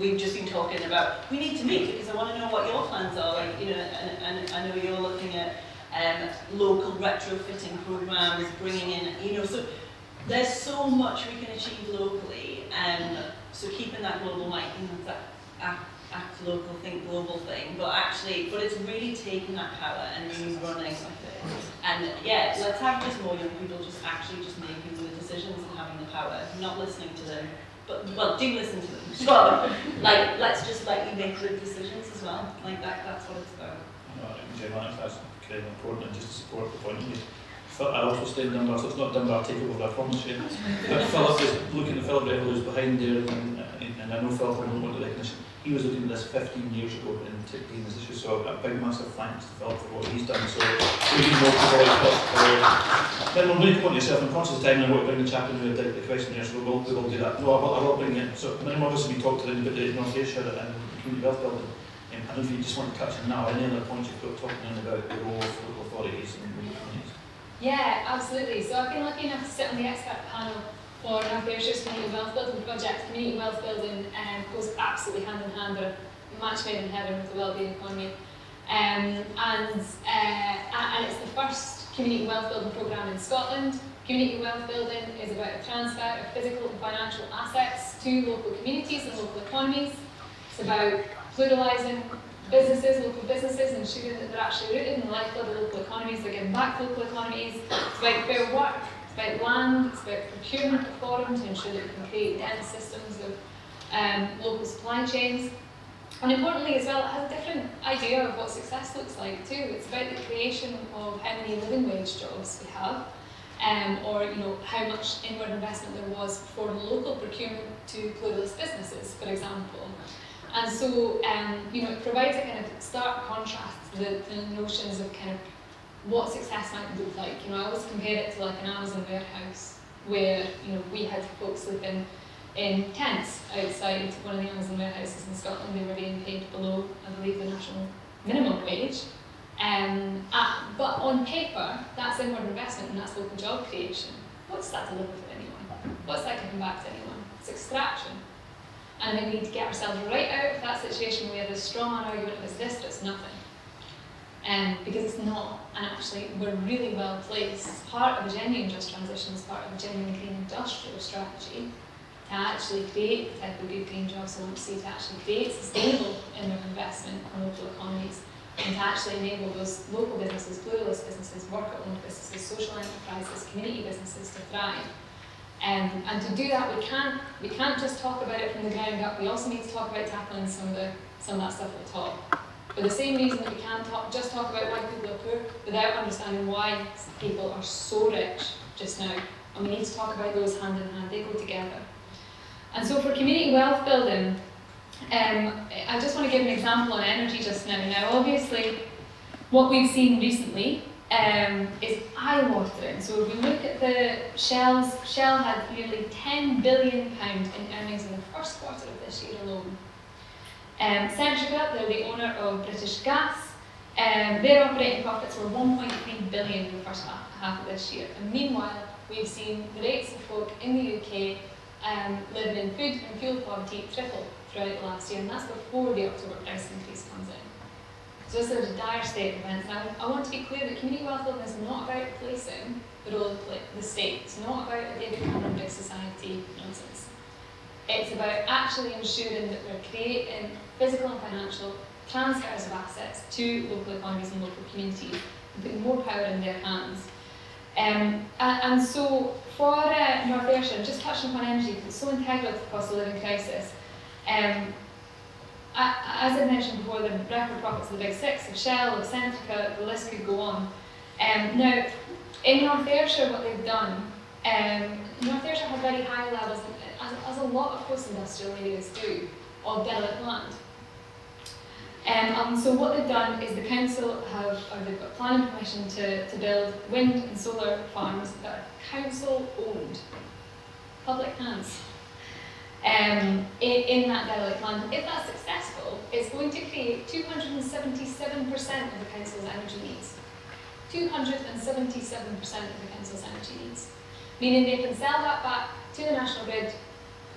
we've just been talking about, we need to meet because I want to know what your plans are. Like, you know, and, and I know you're looking at um, local retrofitting programs, bringing in, you know, so there's so much we can achieve locally, and um, so keeping that global mind, that act, act local, think global thing, but actually, but it's really taking that power and really running with it. And yeah, let's have just more young people just actually just making the decisions and having the power, not listening to them, but well, do listen to them. But like, let's just let you make good decisions as well. Like that, that's what it's about. No, I think that's kind important, and just to support the point you I also stayed in Dunbar, so it's not Dunbar takeover, I promise you. But Philip is looking at Philip Revel who's behind there, and, and I know Philip will want the recognition. He was looking at this 15 years ago and taking this issue, so a big massive thanks to Philip for what he's done. So we need more to Then we'll really come yourself, I'm conscious of time, and I won't bring the chaplain who did the question here, so we will, we will do that. No, I will, I will bring it. So, then obviously we talked to them about the North Ayrshire and community wealth building. Um, I don't know if you just want to touch on now, any other points you've got talking about the role of local authorities and yeah, absolutely. So I've been lucky enough to sit on the expert panel for North Ayrshire Community Wealth Building Project. Community wealth building um, goes absolutely hand in hand, but a match made in heaven with the wellbeing economy. Um, and, uh, and it's the first community wealth building programme in Scotland. Community wealth building is about a transfer of physical and financial assets to local communities and local economies. It's about pluralising businesses, local businesses, ensuring that they're actually rooted in the lifeblood of local economies, they're giving back local economies. It's about fair work, it's about land, it's about procurement reform to ensure that we can create dense systems of um, local supply chains. And importantly as well, it has a different idea of what success looks like too. It's about the creation of how many living wage jobs we have, um, or you know how much inward investment there was for local procurement to pluralist businesses, for example. And so, um, you know, it provides a kind of stark contrast to the, the notions of kind of what success might look like. You know, I always compare it to like an Amazon warehouse where, you know, we had folks living in tents outside one of the Amazon warehouses in Scotland. They were being paid below, I believe, the national minimum wage. Um, uh, but on paper, that's inward investment and that's local job creation. What's that deliver for anyone? What's that giving back to anyone? It's extraction. And I think we need to get ourselves right out of that situation where the strong argument as this, but it's nothing. Um, because it's not, and actually we're really well placed. Part of a genuine just transition is part of a genuine green industrial strategy to actually create the type of good green jobs I want to see, to actually create sustainable inward investment in local economies, and to actually enable those local businesses, pluralist businesses, worker-owned businesses, social enterprises, community businesses to thrive. Um, and to do that, we can't we can't just talk about it from the ground up. We also need to talk about tackling some of the some of that stuff at the top. For the same reason that we can't talk, just talk about why people are poor without understanding why people are so rich just now. And we need to talk about those hand in hand. They go together. And so for community wealth building, um, I just want to give an example on energy just now. Now, obviously, what we've seen recently um, is eye-watering. So if we look at the Shell's, Shell had nearly 10 billion pound in earnings in the first quarter of this year alone. Um, Centrica, they're the owner of British Gas. Um, their operating profits were 1.3 billion in the first half, of this year. And meanwhile, we've seen the rates of folk in the UK um, living in food and fuel poverty triple throughout the last year, and that's before the October price increase comes in. So this is a dire state of events. I want to be clear that community wealth building is not about replacing the role of the state. It's not about a David Cameron big society nonsense. It's about actually ensuring that we're creating physical and financial transfers of assets to local economies and local communities and putting more power in their hands. Um, and, and, so for uh, North Ayrshire, just touching upon energy, it's so integral to the cost of living crisis, um, as I mentioned before, the record profits of the big six, of Shell, of Centrica, the list could go on. Um, now, in North Ayrshire, what they've done, um, North Ayrshire have very high levels, as, as a lot of post-industrial areas do, of derelict land. Um, and so what they've done is the council have, or they've got planning permission to, to build wind and solar farms that are council owned, public hands, um, in, in that derelict land. If that's successful, it's going to create 277% of the council's energy needs. 277% of the council's energy needs. Meaning they can sell that back to the national grid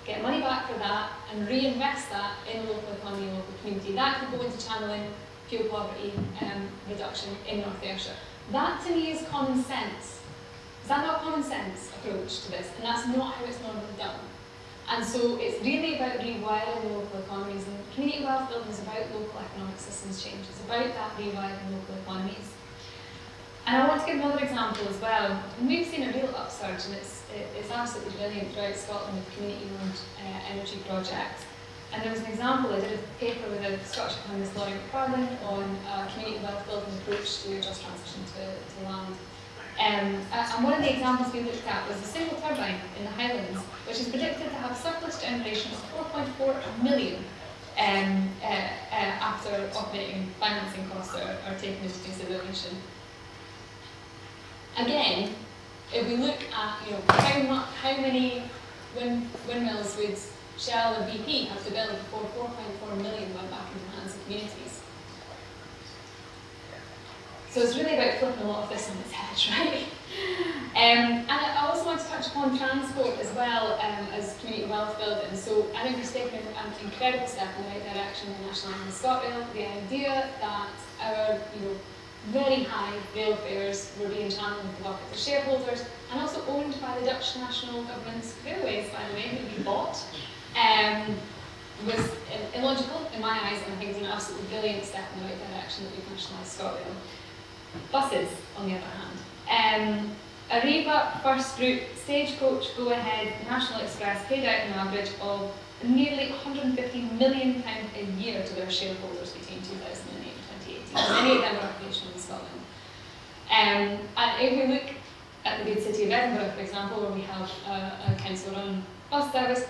get money back for that and reinvest that in the local economy and local community. That could go into channeling fuel poverty um, reduction in North Ayrshire. That to me is common sense. Is that not common sense approach to this? And that's not how it's normally done. And so it's really about rewiring local economies and community wealth building is about local economic systems change. It's about that rewiring local economies. And I want to give another example as well. We've seen a real upsurge and it's it's absolutely brilliant throughout Scotland with community-owned uh, energy projects. And there was an example, I did a paper with a Scottish economist Laurie Macfarlane on uh, community wealth building approach to just transition to, to land. Um, and one of the examples we looked at was a single turbine in the Highlands, which is predicted to have surplus generation of 4.4 million um, uh, uh, after operating financing costs are, are taken into consideration. Again, if we look at you know how much, how many wind, windmills would Shell and BP have to build before 4.4 million went back into the hands of communities? So it's really about flipping a lot of this on its head, right? Um, and I also want to touch upon transport as well um, as community wealth building. So I think we've taken an incredible step in the right direction in nationalising ScotRail. The idea that our you know very high rail fares were being channeled into the of shareholders and also owned by the Dutch National Government's railways, by the way, who we bought, um, was illogical in my eyes and I think it's an absolutely brilliant step in the right direction that we've nationalised ScotRail. Buses, on the other hand. Um, Arriva, First Group, Stagecoach, Go Ahead, National Express paid out an average of nearly £150 million a year to their shareholders between 2008 and 2018. many of them are operational in Scotland. Um, and if we look at the good city of Edinburgh, for example, where we have a, a council-run bus service,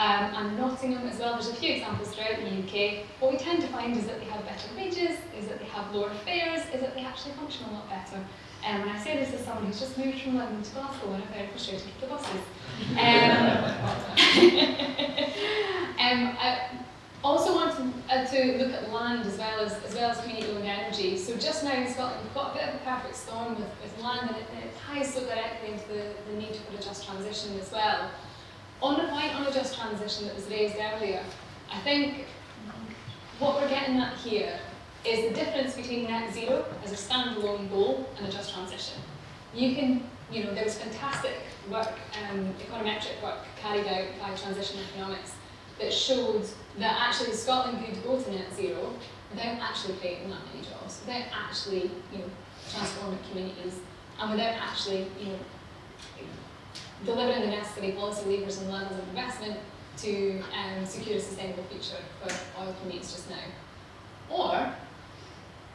um, and Nottingham as well, there's a few examples throughout the UK. What we tend to find is that they have better wages, is that they have lower fares, is that they actually function a lot better. Um, and I say this as someone who's just moved from London to Glasgow and I'm very frustrated with the buses. Um, um, I, also want to, uh, to look at land as well as, as well as community-owned energy. So just now in Scotland, we've got a bit of a perfect storm with, with land and it, it ties so directly into the, the need for a just transition as well. On the point on a just transition, that was raised earlier, I think what we're getting at here is the difference between net zero as a standalone goal and a just transition. You can, you know, there was fantastic work, um, econometric work carried out by Transition Economics that showed that actually Scotland could go to net zero without actually creating that many jobs, without actually, you know, transforming communities, and without actually, you know, delivering the necessary policy levers and levels of investment to um, secure a sustainable future for oil communities just now. Or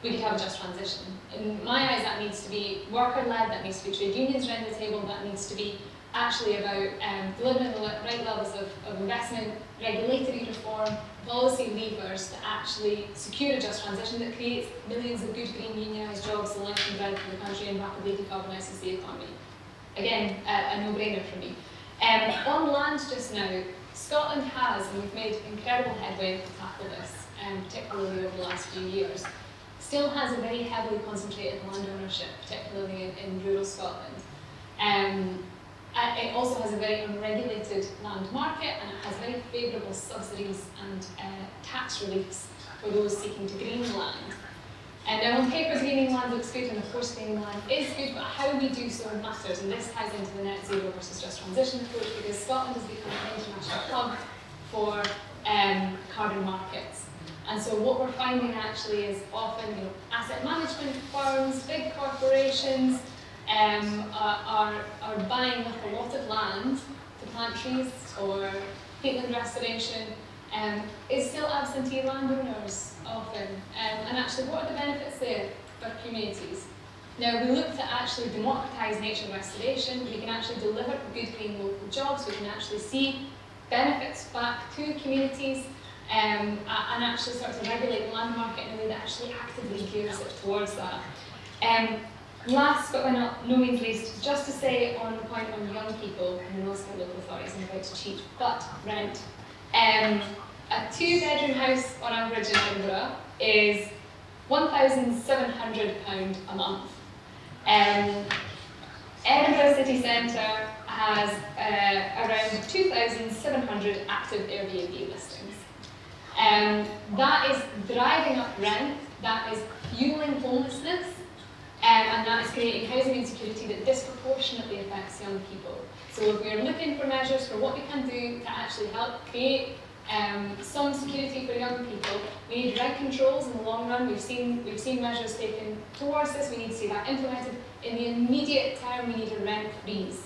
we could have a just transition. In my eyes, that needs to be worker-led, that needs to be trade unions around the table, that needs to be actually about um, delivering the right levels of, of investment, regulatory reform, policy levers to actually secure a just transition that creates millions of good green unionised jobs, the life and bread for the country and rapidly decarbonises the economy. Again, a, a no-brainer for me. Um, on land just now, Scotland has, and we've made incredible headway to tackle this, um, particularly over the last few years, still has a very heavily concentrated land ownership, particularly in, in rural Scotland. Um, it also has a very unregulated land market and it has very favourable subsidies and uh, tax reliefs for those seeking to green land. And now on paper greening land looks good and of course greening land is good, but how we do so matters and this ties into the net zero versus just transition approach because Scotland has become an international hub for um, carbon markets. And so what we're finding actually is often you know, asset management firms, big corporations, um, are, are buying up a lot of land to plant trees or peatland restoration um, is still absentee landowners often. Um, and actually, what are the benefits there for communities? Now, we look to actually democratise nature restoration. We can actually deliver good green local jobs. We can actually see benefits back to communities um, and actually start to regulate the land market in a way that actually actively gears it towards that. Um, Last but by not, no means least, just to say on the point on young people and those local authorities and about to cheat, but rent. Um, a two bedroom house on average in Edinburgh is £1,700 a month. Um, Edinburgh city centre has uh, around 2,700 active Airbnb listings. Um, that is driving up rent, that is fueling homelessness, um, and that is creating housing insecurity that disproportionately affects young people. So if we're looking for measures for what we can do to actually help create um, some security for young people, we need rent controls in the long run. We've seen, we've seen measures taken towards this. We need to see that implemented. In the immediate term, we need a rent freeze.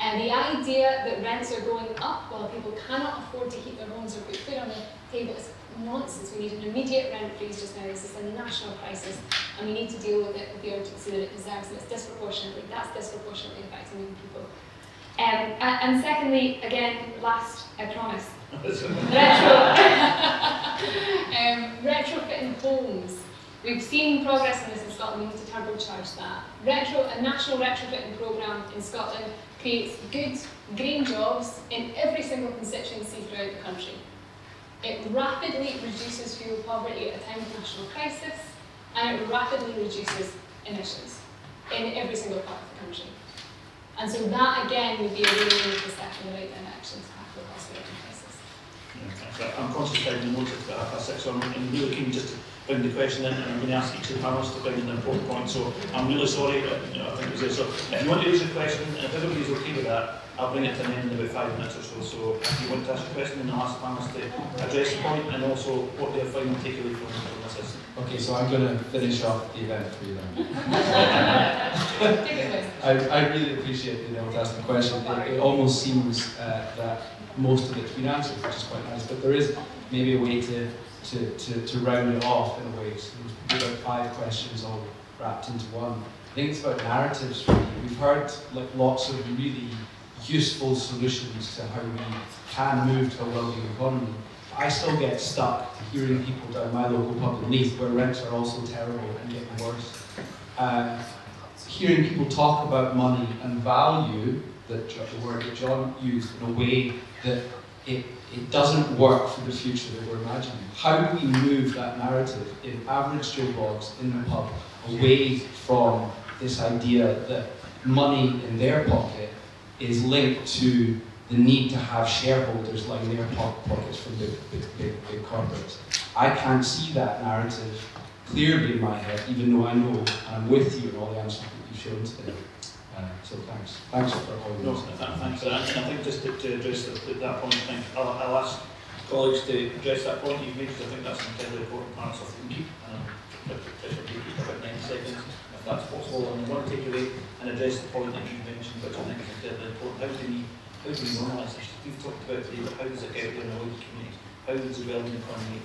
And the idea that rents are going up while people cannot afford to heat their homes or put food on the table is nonsense. We need an immediate rent freeze just now. This is a national crisis, and we need to deal with it with the urgency that it deserves, and it's disproportionately, that's disproportionately affecting young people. Um, and, and, secondly, again, last, I promise, retro, um, retrofitting homes. We've seen progress in this in Scotland, we need to turbocharge that. Retro, a national retrofitting programme in Scotland creates good green jobs in every single constituency throughout the country. It rapidly reduces fuel poverty at a time of national crisis, and it rapidly reduces emissions in every single part of the country. And so that, again, would be a really meaningful step in the right direction to tackle the cost of living crisis. Yeah, I'm conscious of the notice that half past six, so I'm, I'm really keen just to bring the question in, and I'm going to ask each of the panelists to bring in an important point, so I'm really sorry, but, you know, I think it was there. So if you want to raise a question, and if everybody's okay with that, I'll bring it to an end in about five minutes or so. So if you want to ask a question, then I'll ask the panelists to address the point and also what their final takeaway from, from this is. Okay, so I'm going to finish off the event for you then. I, I really appreciate being able to ask the question. It, it almost seems uh, that most of it's been answered, which is quite nice, but there is maybe a way to, to, to, to round it off in a way. So there's about five questions all wrapped into one. I think it's about narratives really. We've heard like lots of really useful solutions to how we can move to a well-being economy. I still get stuck hearing people down my local pub in Leith where rents are also terrible and getting worse. Uh, hearing people talk about money and value, that the word that John used, in a way that it, it doesn't work for the future that we're imagining. How do we move that narrative in average Joe Blogs in the pub away from this idea that money in their pocket is linked to the need to have shareholders line their pockets from big, big, big, big corporates. I can't see that narrative clearly in my head, even though I know and I'm with you in all the answers that you've shown today. Uh, so thanks. Thanks for holding No, us. th- thanks for that. And I think just to, to address the, that point, I think I'll, I'll ask colleagues to address that point you've made, because I think that's an incredibly important part, of the can keep, um, Patricia, we keep about 90 seconds, if that's possible. And I want to take away and address the point that you mentioned, which I think is incredibly important. How do we, how do we normalise this? We've talked about today, but how does it get out there in the wider community? How does the development economy,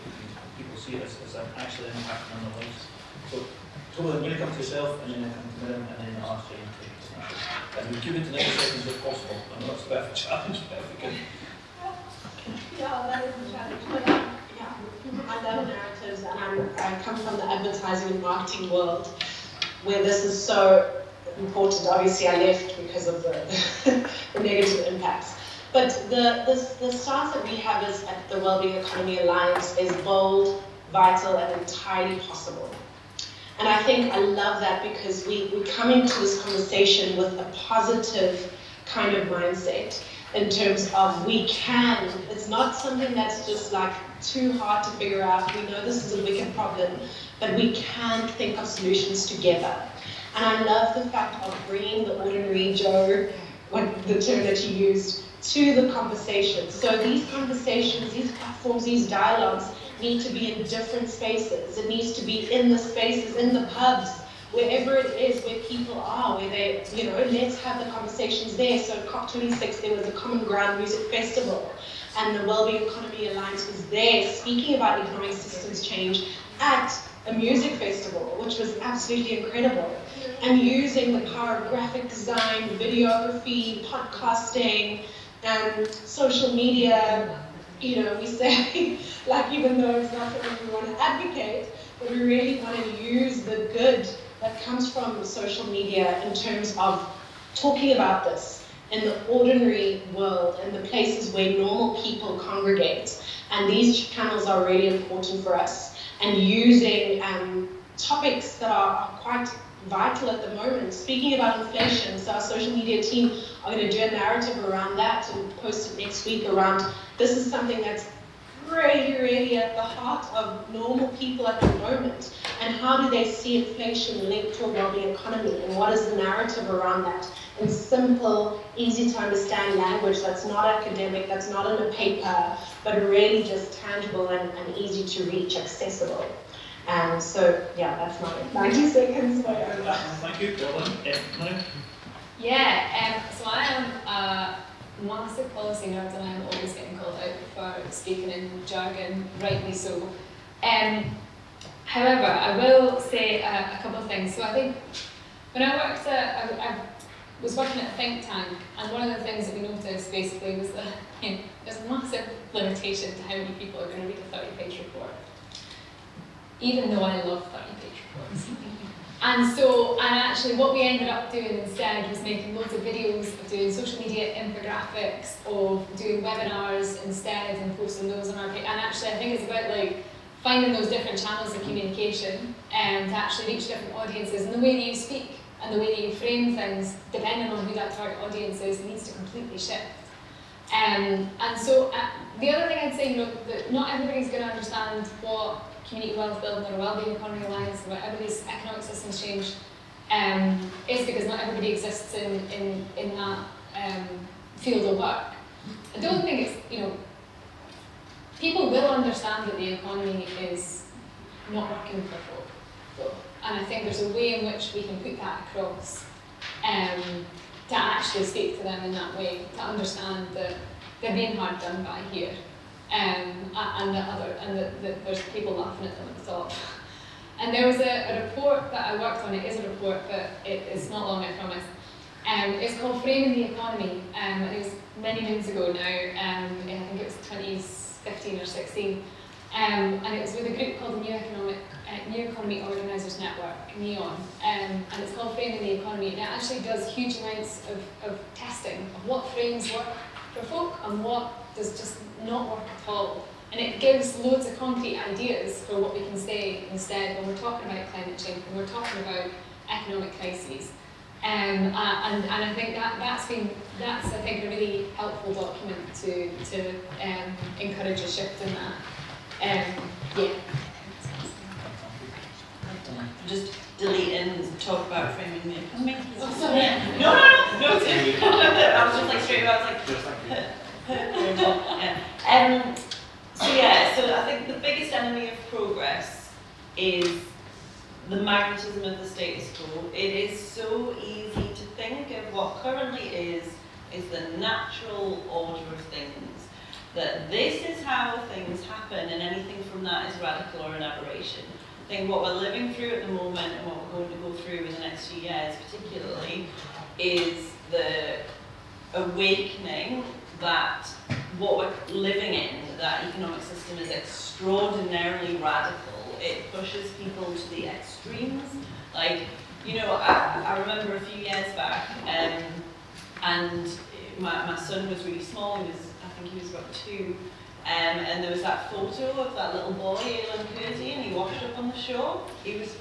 people see it as, as an actually impacting on their lives? So, Tola, I'm going to come to yourself, and then I come to Miriam, and then I'll ask you And we'll give it 90 seconds if possible. I know it's a a challenge, but if we can. Yeah, that is a challenge. But, um, yeah, I love narratives, and I'm, I come from the advertising and marketing world, where this is so important. Obviously, I left because of the, the negative impacts. But the, the, the stance that we have is at the Wellbeing Economy Alliance is bold, vital, and entirely possible. And I think I love that because we, we come into this conversation with a positive kind of mindset in terms of we can. It's not something that's just like too hard to figure out. We know this is a wicked problem, but we can think of solutions together. And I love the fact of bringing the ordinary Joe, what the term that you used, to the conversation. So these conversations, these platforms, these dialogues need to be in different spaces. It needs to be in the spaces, in the pubs, wherever it is where people are, where they, you know, let's have the conversations there. So at COP26, there was a Common Ground Music Festival, and the Wellbeing Economy Alliance was there speaking about economic systems change at a music festival, which was absolutely incredible. And using the power of graphic design, videography, podcasting, and social media, you know, we say, like, even though it's not something we want to advocate, but we really want to use the good that comes from social media in terms of talking about this in the ordinary world and the places where normal people congregate. And these channels are really important for us. And using um, topics that are, are quite vital at the moment. Speaking about inflation, so our social media team are going to do a narrative around that and post it next week around this is something that's really, really at the heart of normal people at the moment. And how do they see inflation linked to a well-being economy? And what is the narrative around that? In simple, easy to understand language that's not academic, that's not in a paper, but really just tangible and, and easy to reach, accessible. And so, yeah, that's my 90 seconds. way over. Thank you, Dylan. Uh, Yeah, um, so I am a massive policy nerd and I'm always getting called out for speaking in jargon, rightly so. Um, however, I will say a, a couple of things. So I think when I worked at, I, I was working at a think tank and one of the things that we noticed basically was that you know, there's a massive limitation to how many people are going to read a 30 page report. Even though I love 30 page reports. And so, and actually what we ended up doing instead was making loads of videos of doing social media infographics, of doing webinars instead and posting those on our page. And actually I think it's about like finding those different channels of communication and to actually reach different audiences. And the way that you speak and the way that you frame things, depending on who that target audience is, needs to completely shift. Um, and so uh, the other thing I'd say, you know, that not everybody's going to understand what community wealth building or wellbeing economy alliance or whatever these economic systems change um, is because not everybody exists in, in, in that um, field of work. I don't think it's, you know, people will understand that the economy is not working for folk. And I think there's a way in which we can put that across um, to actually speak to them in that way, to understand that they're being hard done by here um, and the other, and the, there's people laughing at them the top. And there was a, a, report that I worked on, it is a report, but it is not long, I promise. Um, it's called Framing the Economy, um, and it was many moons ago now, um, I think it was 2015 or 16, um, and it was with a group called the New Economic uh, New Economy Organisers Network, NEON, um, and it's called Framing the Economy, and it actually does huge amounts of, of testing of what frames work folk and what does just not work at all. And it gives loads of concrete ideas for what we can say instead when we're talking about climate change, when we're talking about economic crises. Um, uh, and, and I think that, that's been, that's I think a really helpful document to, to um, encourage a shift in that. Um, yeah. Just delete and talk about framing the economy. Oh, sorry. No, no, no, no. I was just like straight away, I was like, yeah. Um, so yeah, so I think the biggest enemy of progress is the magnetism of the status quo. It is so easy to think of what currently is, is the natural order of things. That this is how things happen and anything from that is radical or an aberration. I think what we're living through at the moment and what we're going to go through in the next few years particularly is the awakening that what we're living in, that economic system is extraordinarily radical. It pushes people to the extremes. Like, you know, I, I remember a few years back, um, and my, my son was really small, he was, I think he was about two, um, and there was that photo of that little boy, Alan Kurdi, and he washed up on the shore. He was,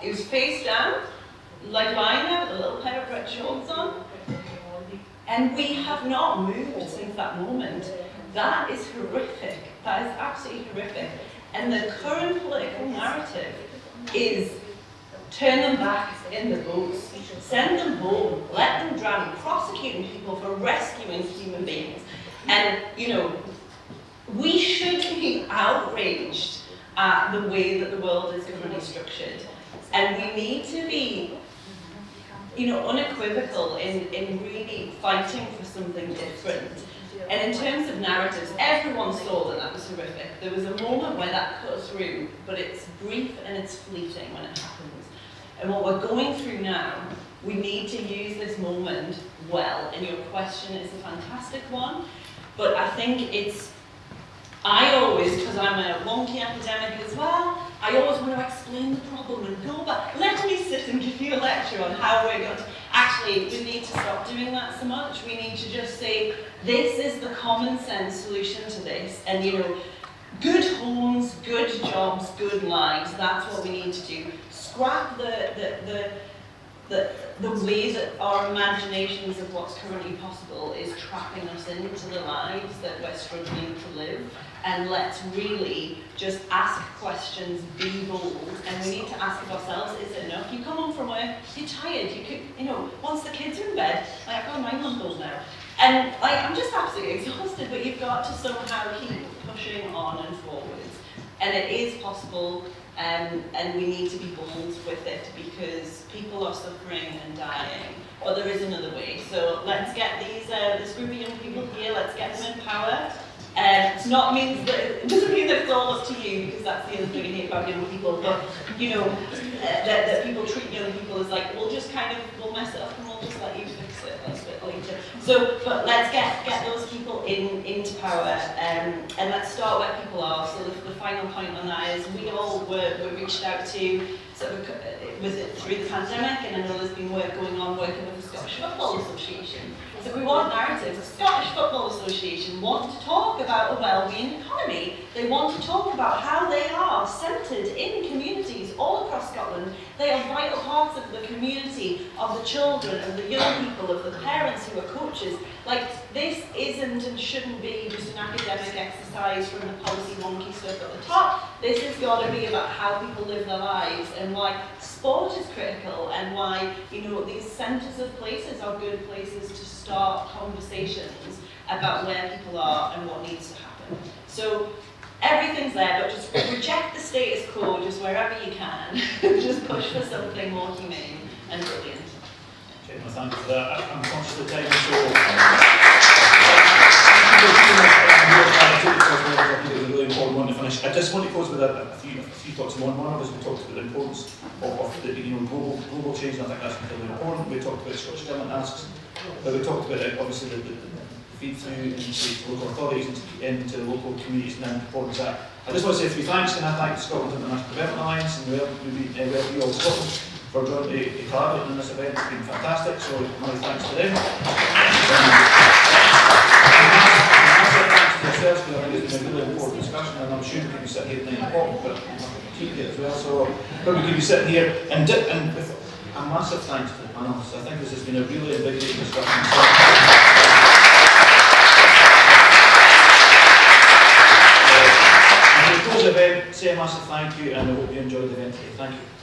he was face down, like lying there with a little pair of red shorts on. And we have not moved since that moment. That is horrific. That is absolutely horrific. And the current political narrative is turn them back in the boats, send them home, let them drown, prosecuting people for rescuing human beings. And, you know, we should be outraged at the way that the world is currently structured. And we need to be you know, unequivocal in, in really fighting for something different. And in terms of narratives, everyone saw that that was horrific. There was a moment where that cut through, but it's brief and it's fleeting when it happens. And what we're going through now, we need to use this moment well. And your question is a fantastic one, but I think it's I always, because I'm a wonky academic as well, I always want to explain the problem and go back. Let me sit and give you a lecture on how we're going to... Actually, we need to stop doing that so much. We need to just say, this is the common sense solution to this. And, you know, good homes, good jobs, good lives, that's what we need to do. Scrap the, the, the the, the way that our imaginations of what's currently possible is trapping us into the lives that we're struggling to live. And let's really just ask questions, be bold, and we need to ask of ourselves, is it enough? You come home from work, you're tired, you could, you know, once the kids are in bed, like I've got my month now, and like I'm just absolutely exhausted, but you've got to somehow keep pushing on and forwards. And it is possible um, and we need to be bold with it because people are suffering and dying. But there is another way. So let's get these uh, this group of young people here. Let's get them in power. Um, it's not means that it doesn't mean that it's all up to you because that's the other thing I hate about young people. But you know uh, that, that people treat young people as like we'll just kind of we'll mess it up and we'll just let you later. So, but let's get, get those people in, into power um, and let's start where people are. So the, the final point on that is we all were, were reached out to, sort of, uh, it was through the pandemic and I know there's been work going on working with the Scottish Football Association so we want narratives. The Scottish Football Association want to talk about a well-being economy. They want to talk about how they are centred in communities all across Scotland. They are vital parts of the community, of the children, of the young people, of the parents who are coaches. Like, this isn't and shouldn't be just an academic exercise from the policy wonky stuff at the top. This has got to be about how people live their lives and why sport is critical and why, you know, these centres of places are good places to start conversations about where people are and what needs to happen. So everything's there, but just reject the status quo just wherever you can. just push for something more humane and brilliant. I'm conscious the time, finish. I just want to close with a, a, few, a few thoughts. One, one of us, we talked about the importance of, of the you know, global, global change, and I think that's really important. We talked about Scottish Government asks but we talked about it, obviously the, the, feed through into local authorities, into, into local communities and then of that. I just want to say three thanks, and I thank Scotland and the Scotland International Development Alliance and the uh, well, for jointly collaborating on this event. It's been fantastic, so many thanks to them. yourselves because I think it's been a really important discussion and I'm sure we could be sitting here at 9 o'clock but it as well so but we could be sitting here and, dip, and with, a massive thanks to the panelists. I think this has been a really invigorating discussion. So, uh, and to the event, say a massive thank you and I hope you enjoyed the event today. Thank you.